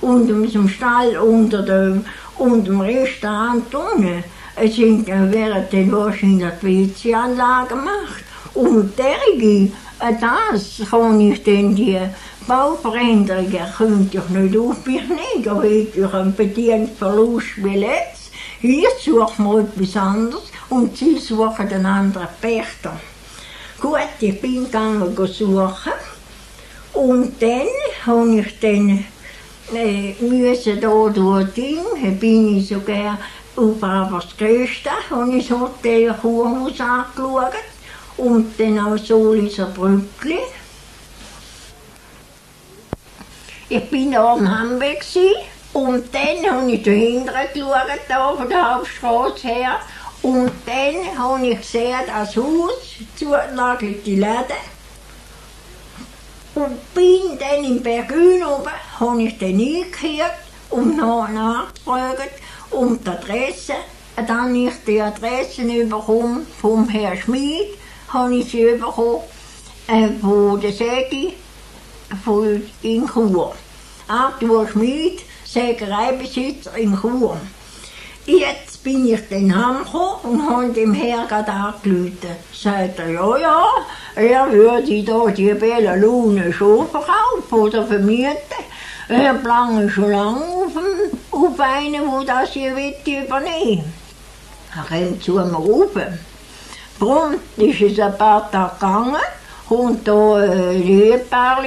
und im Stall unter dem, unter dem Restaurant unten. Es sind, dann wahrscheinlich die WC-Anlage gemacht. Und derige, das kann ich dann die Bauveränderungen könnte ich nicht auf mich nehmen. Einen wie. Hier suchen wir etwas anderes und sie suchen einen anderen Pächter. Gut, ich bin gegangen suchen und dann habe ich dann äh, müssen da Ding, bin ich sogar auf das Größte, habe ich das Hotel Kurhaus angeschaut und dann auch Soliser Brückli. Ich bin da am Hamburg und dann habe ich dahinter geschaut, da von der Hauptstraße her. Und dann habe ich gesehen, das Haus, zugenagelte Läden. Und bin dann im Bergün oben, habe ich dann eingekehrt und nachgefragt um die Adresse. Dann habe ich die Adresse bekommen vom Herrn Schmid, habe ich sie bekommen, äh, von der Säge von in Chur. Arthur Schmid, Sägereibesitzer in Chur. Jetzt bin ich dann heimgekommen und habe dem Herrn gerade angerufen. Sagt er, ja, ja, er würde da die Bella Lune schon verkaufen oder vermieten. Er plange schon lange auf, auf einen, der das hier übernehmen will. Er kommt zu mir rauf. Prompt ist es ein paar Tage gegangen, kommt da ein Ehepaar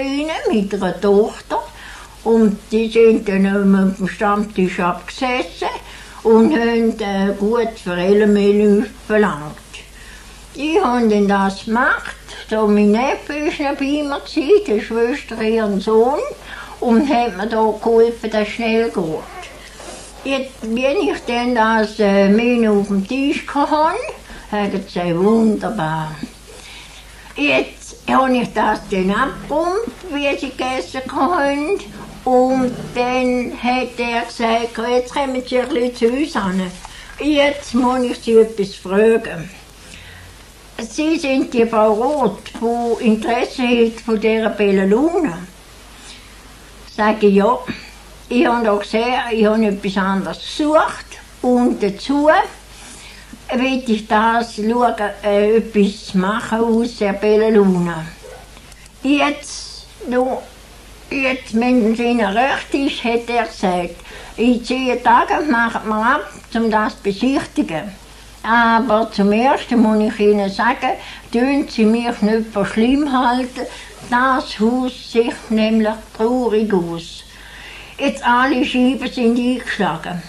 mit einer Tochter und die sind dann dem Stammtisch abgesessen und haben äh, gut für Elmenü verlangt. Die haben dann das gemacht. So mein Neffe war bei mir, die Schwester ihren Sohn, und hat mir da geholfen, dass es schnell geht. Jetzt, wenn ich dann das äh, Menü auf dem Tisch hatte, hat sie wunderbar. Jetzt habe ich das dann abgeräumt, wie sie gegessen haben. Und dann hat er gesagt, jetzt kommen Sie ein bisschen zu uns an. Jetzt muss ich Sie etwas fragen. Sie sind die Frau Roth, die Interesse hat von dieser Bella Luna. Sage ich, ja. Ich habe auch gesehen, ich habe etwas anderes gesucht. Und dazu will ich das schauen, äh, etwas machen aus der Bella. Jetzt Jetzt, wenn es Ihnen recht ist, hat er gesagt, in zehn Tagen macht man ab, um das zu besichtigen. Aber zum Ersten muss ich Ihnen sagen, tun Sie mich nicht für schlimm halten. Das Haus sieht nämlich traurig aus. Jetzt alle Scheiben sind eingeschlagen.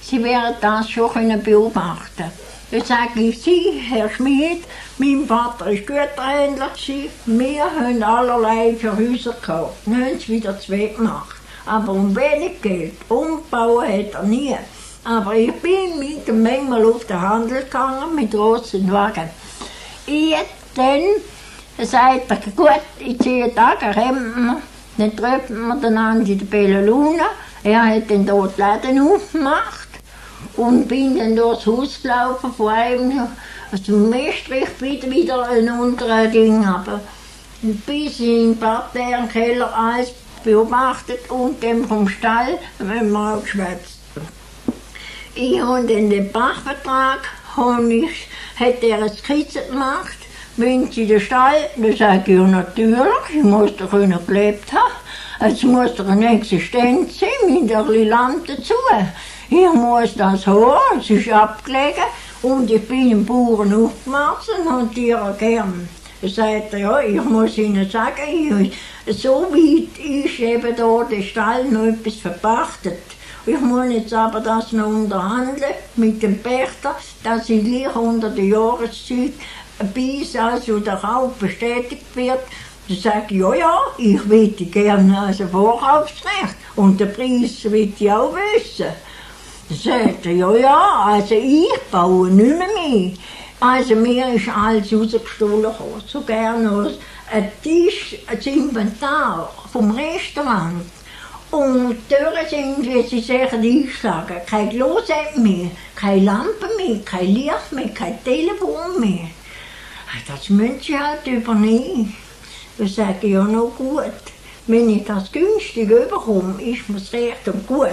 Sie werden das schon beobachten können. Dann sage ich, Sie, Herr Schmid, mein Vater war Güterhändler, wir haben allerlei für Häuser gekauft. Dann haben sie wieder zwei gemacht. aber um wenig Geld. Umbauen hat er nie. Aber ich bin mit ihm manchmal auf den Handel gegangen, mit großen Wagen. Jetzt dann sagt er, gut, ich ziehe da, Hemden, dann treffen wir den Andi der Bella Luna. Er hat dann dort die Läden aufgemacht und bin dann durchs Haus gelaufen, vor allem also Maastricht wieder, wieder ein anderer Ding, aber bis in den Keller alles beobachtet und dann vom Stall wir auch geschwätzt. Ich habe dann den Bachvertrag, ich, hat er eine Skizze gemacht, wenn Sie den Stall, dann sage ich, natürlich, ich muss doch noch gelebt haben. Es muss doch eine Existenz sein, mit bisschen Land dazu. Ich muss das haben, es ist abgelegen und ich bin im Bauern aufgewachsen und ihr gern. Er sagt, ja, ich muss Ihnen sagen, ich, so weit ist eben da der Stall noch etwas verpachtet. Ich muss jetzt aber das noch unterhandeln mit dem Pächter, dass ich gleich unter der Jahreszeit bis also der Kauf bestätigt wird, dann sage ich, ja, ja, ich würde gerne also Vorkaufsrecht und den Preis will ich auch wissen. Dann sagt er, ja, ja, also ich baue nicht mehr mehr. Also mir ist alles rausgestohlen so gerne ein Tisch, ein Inventar vom Restaurant. Und die Türen sind, wie sie sagen, eingeschlagen. Kein Klosett mehr, keine Lampe mehr, kein Licht mehr, kein Telefon mehr. Das müssen sie halt übernehmen. Ich sage ja noch gut. Wenn ich das günstig überkomme, ist mir's recht und gut.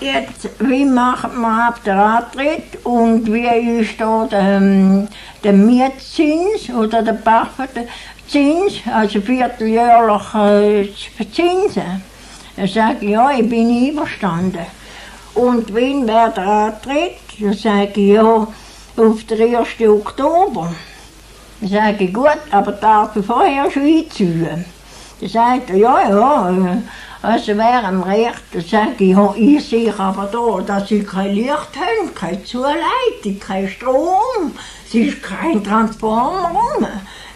Jetzt, wie macht man ab der Antritt und wie ist da der, ähm, der Mietzins oder der Bachzins, also vierteljährlich äh, Zinsen? Dann sage ich, ja, ich bin einverstanden. Und wenn wer der Antritt, dann sage ich, ja, auf den 1. Oktober. Dann sage ich, gut, aber darf ich vorher schon einziehen? Dann sagt er, ja, ja, äh, also wäre ihm recht. Dann sage ich, ja, ich sehe aber da, dass sie kein Licht haben, keine Zuleitung, kein Strom, es ist kein Transformer rum.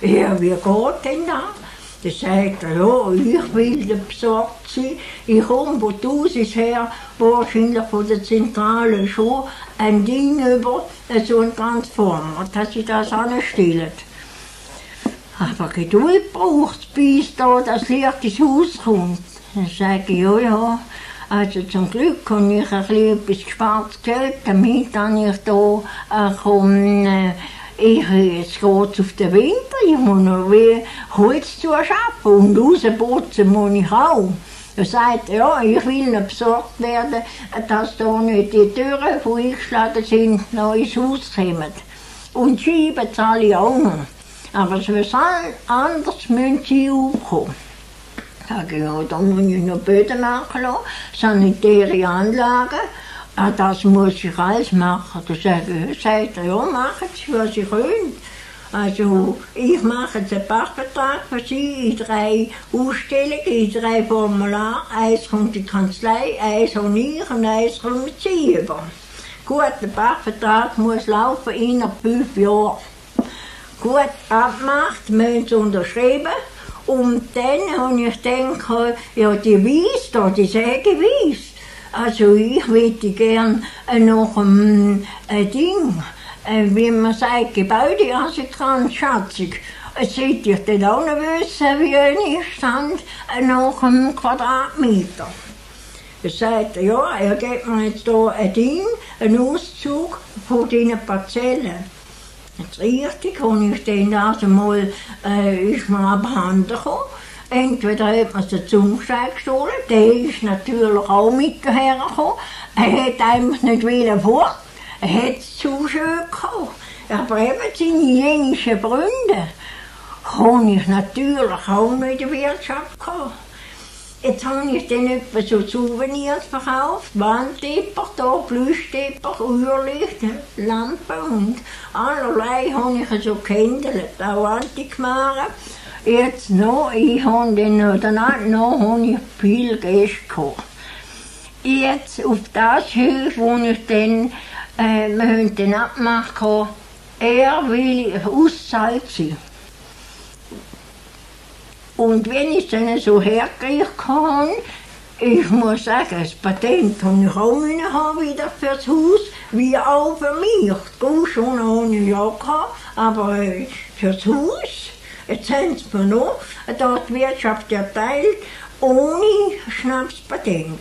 Ja, wie geht denn das? Dann sagt er, ja, ich will besorgt sein. Ich komme von Tausis her, wahrscheinlich von der Zentrale schon, ein Ding über so ein Transformer, dass sie das anstellen. Aber Geduld braucht es, bis da das Licht ins Haus kommt. Dann sage ich, ja, ja, also zum Glück habe ich ein bisschen etwas gespartes Geld, damit dann ich da äh, komme, ich, jetzt geht auf den Winter, ich muss noch wie Holz zuschaffen und rausputzen muss ich auch. Er sagt, ja, ich will noch besorgt werden, dass da nicht die Türen, die eingeschlagen sind, noch ins Haus kommen. Und ich auch noch. Aber für was anderes müssen sie aufkommen. Sag ich, ja, da muss ich noch Böden machen lassen, sanitäre Anlagen. Ah, das muss ich alles machen. Da sage ich, sagt er, ja, machen Sie, was Sie können. Also, ich mache jetzt einen Pachtvertrag für Sie in drei Ausstellungen, in drei Formulare. Eins kommt die Kanzlei, eins habe ich und eins kommt Sie über. Gut, der Pachtvertrag muss laufen innerhalb fünf Jahren. Gut abgemacht, müssen Sie unterschreiben. Und dann habe ich gedacht, ja, die Weiss da, die Säge weiss. Also ich würde gern äh, noch ein äh, Ding, äh, wie man sagt, Gebäudeassistentschatzung. Es sollte ich dann auch noch wissen, wie ich stand, äh, nach einem Quadratmeter. Er sagt, ja, er gibt mir jetzt hier ein Ding, einen Auszug von diesen Parzellen. Das richtig, habe ich dann also mal, äh, ist mir abhanden gekommen. Entweder hat man den Zungstein gestohlen, der ist natürlich auch mit hergekommen. Er hat einfach nicht wieder fort. Hat zu schön gehabt. Aber eben seine jenischen Freunde habe ich natürlich auch noch in der Wirtschaft gehabt. Jetzt habe ich dann etwa so Souvenirs verkauft, Wandtepper, da, Uhrlichter, Lampen und allerlei habe ich so gehandelt, auch Antiquaren. Jetzt noch, ich habe dann danach noch ich viel Gäste gehabt. Jetzt auf das Schiff, wo ich dann, äh, wir haben dann abgemacht, er will auszahlt sein. Und wenn ich dann so hergekriegt kann, ich muss sagen, das Patent habe ich auch wieder fürs Haus, wie auch für mich. Gut, schon ohne gehabt, aber äh, fürs Haus. Jetzt haben sie mir noch die Wirtschaft erteilt, ohne Schnapspatent.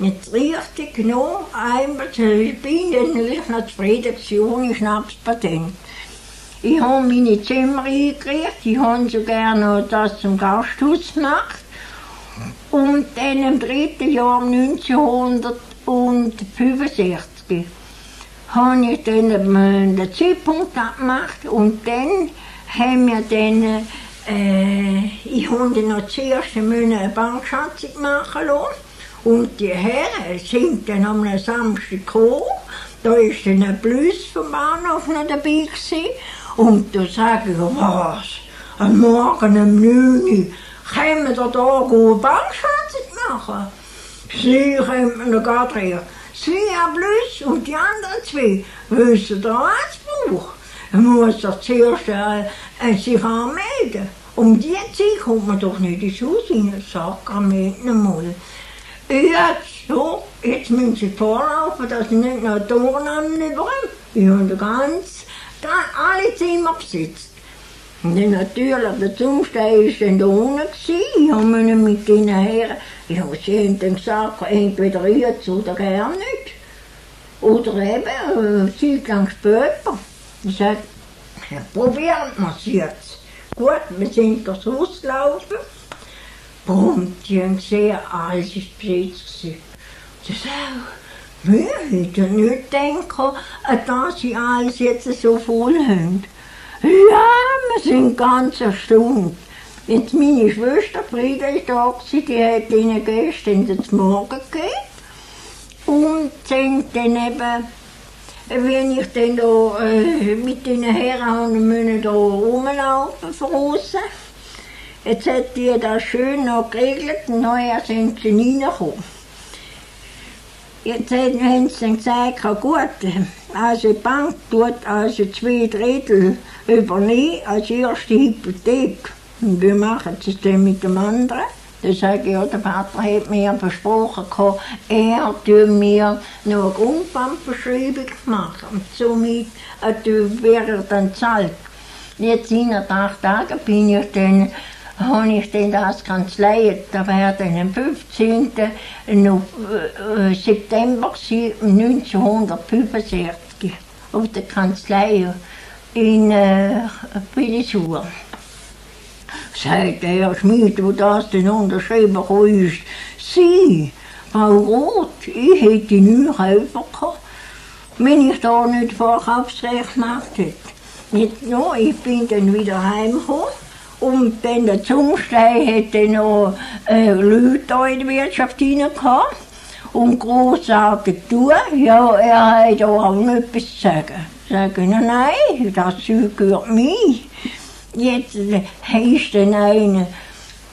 Jetzt richtig noch einmal, ich bin dann noch zufrieden ohne Schnapspatent. Ich habe meine Zimmer eingerichtet, ich habe sogar noch das zum Gasthaus gemacht. Und dann im dritten Jahr 1965 habe ich dann den Zeitpunkt abgemacht und dann haben wir dann, äh, ich habe dann noch zuerst eine Bankschatzung machen lassen. Und die Herren sind dann am Samstag gekommen. Da war dann ein Blüss vom Bahnhof noch dabei. Gewesen. Und da sage ich, was? Am Morgen um 9 Uhr können wir da eine Bankschatzung machen? Sie kommen noch gerade her. Sie haben Blüss und die anderen zwei wissen da Arztbuch. Man muss doch zuerst äh, äh, sich anmelden. Um die Zeit kommt man doch nicht ins Haus rein. Sakramenten mal. Jetzt, so, jetzt müssen Sie vorlaufen, dass Sie nicht noch Turnhannen überkommen. Ich habe ganz, alle Zimmer besetzt. Und dann natürlich, der Zumstein war dann da unten. Ich habe mit ihnen her, ich habe sie dann gesagt, entweder jetzt oder gar nicht. Oder eben, eine Zeit lang später. Ich sagte, ja, probieren wir es jetzt. Gut, wir sind durchs Haus gelaufen. Bumm, die haben gesehen, alles ist besetzt. Sie sagen, wir hätten nicht denken, dass sie alles jetzt so voll haben. Ja, wir sind ganz erstaunt. Jetzt meine Schwester Frieda ist da, die hat ihnen gestern zum Morgen gegeben. Und sind dann eben, wenn ich dann da äh, mit herhauen müssen, da rumlaufen draussen. Jetzt hat die das schön noch geregelt und nachher sind sie reingekommen. Jetzt haben sie dann gesagt, gut, also die Bank tut also zwei Drittel übernehmen als erste Hypothek. Und wir machen es dann mit dem anderen. Dann sage ich, ja, der Vater hat mir versprochen, er tue mir noch eine Grundbankbeschreibung machen. Und somit äh, wäre er dann zahlt. Jetzt in acht Tagen bin ich dann habe ich dann das Kanzlei, da war dann am 15. Noch, äh, September 1965 auf der Kanzlei in äh. Sagt der Schmied, wo das denn unterschrieben ist, Sie, Frau Roth, ich hätte nie Helfer gehabt, wenn ich da nicht Vorkaufsrecht gemacht hätte. Jetzt, ja, ich bin dann wieder heimgekommen und dann der Zungstein hätte noch äh, Leute in die Wirtschaft hineingehauen und großartig tun. Ja, er hat auch nicht etwas zu sagen. Sagen, nein, das gehört mir. Jetzt äh, ist dann einer,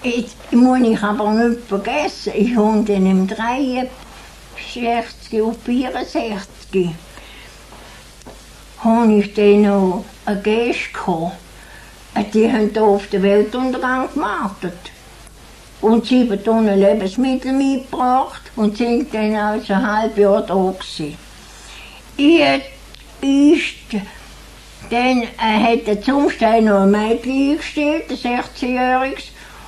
jetzt muss ich aber nicht vergessen, ich habe dann im 63 auf 64 habe ich dann noch einen Gast gehabt. Die haben hier auf den Weltuntergang gewartet. Und sieben Tonnen Lebensmittel mitgebracht und sind dann also ein halbes Jahr da gewesen. Jetzt ist, dann äh, hat der Zumstein noch ein Mädchen eingestellt, ein 16-jähriges,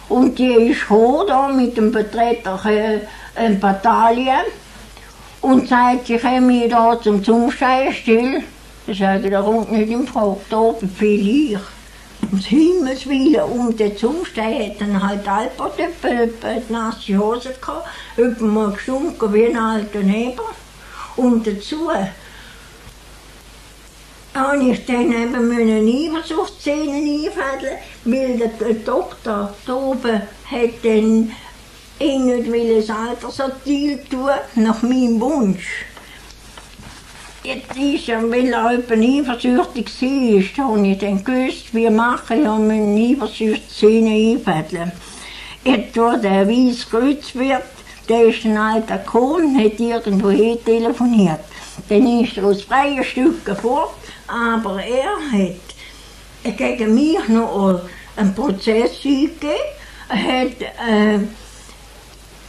und die ist gekommen, da mit dem Vertreter äh, Bataillon und sagt, sie komme da zum Zumstein still. Da sage ich, da kommt nicht in Frage, da befehle ich. Ums Himmels Willen. Und der Zumstein hat dann halt Albert die nasse Hose gehabt, etwa mal gestunken wie ein alter Neber. Und dazu habe ich dann eben meine Eifersuchtsszenen einfädeln, weil der, Doktor da oben hat dann ihn nicht das Altersatil tun, nach meinem Wunsch. Jetzt ist er, weil er etwa eifersüchtig war, habe ich dann gewusst, wie mache ich, um eine Eifersuchtsszene einfädeln. Jetzt, wo der weiße Kreuzwirt, der ist ein alter Kohn, hat irgendwo hin telefoniert. Dann ist er aus freien Stücken fort, aber er hat gegen mich noch einen Prozess eingegeben, hat äh,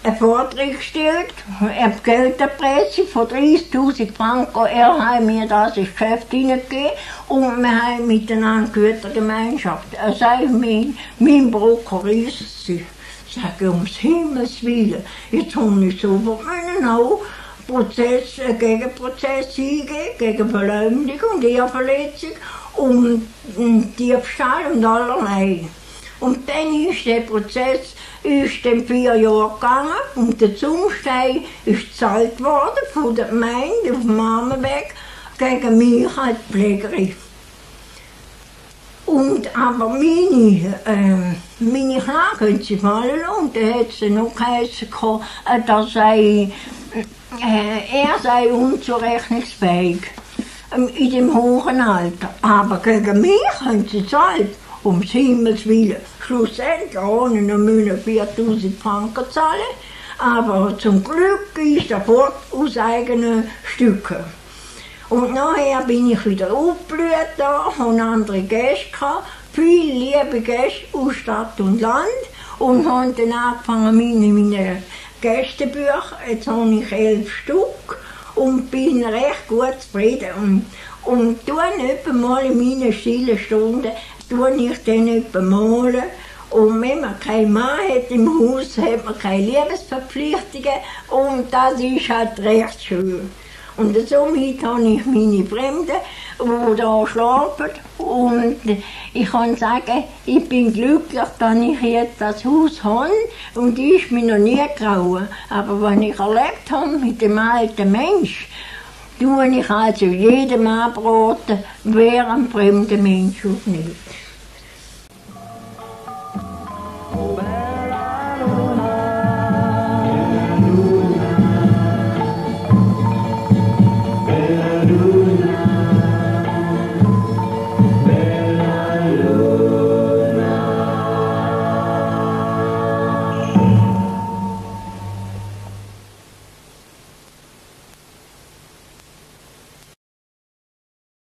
einen Vortrag gestellt, hat Geld erpresst von 30.000 Franken, er hat mir das ins Geschäft hineingegeben und wir haben miteinander Gütergemeinschaft. Er sagt, mein, mein Prokurist, ich sage, ums Himmels Willen, jetzt habe ich so auch Prozess, äh, Gegenprozess eingeben, gegen Verleumdung und Eheverletzung und, und Diebstahl und allerlei. Und dann ist der Prozess ist dann vier Jahre gegangen und der Zungstein ist gezahlt worden von der Gemeinde auf dem Armenweg gegen mich als Pflegerin. Und aber meine, äh, meine Klage können sie fallen lassen. Und dann hat sie noch geheißen, äh, dass sei, äh, er sei unzurechnungsfähig ähm, in dem hohen Alter. Aber gegen mich haben sie zahlt um Himmels Willen. Schlussendlich ohne noch 4000 Franken zahlen, aber zum Glück ist er fort aus eigenen Stücken. Und nachher bin ich wieder aufgeblüht da, habe andere Gäste gehabt, viele liebe Gäste aus Stadt und Land und habe dann angefangen, meine, meine Gästebücher, jetzt habe ich elf Stück und bin recht gut zufrieden. Und, und tue etwa mal in meinen stillen Stunden tue ich dann etwa malen. Und wenn man keinen Mann hat im Haus, hat man keine Lebensverpflichtungen und das ist halt recht schön. Und somit habe ich meine Fremden, die da schlafen. Und ich kann sagen, ich bin glücklich, dass ich jetzt das Haus habe. Und die ist mir noch nie grauen. Aber was ich erlebt habe mit dem alten Mensch, tue ich also jedem anbraten, wer ein fremder Mensch auch nicht. back.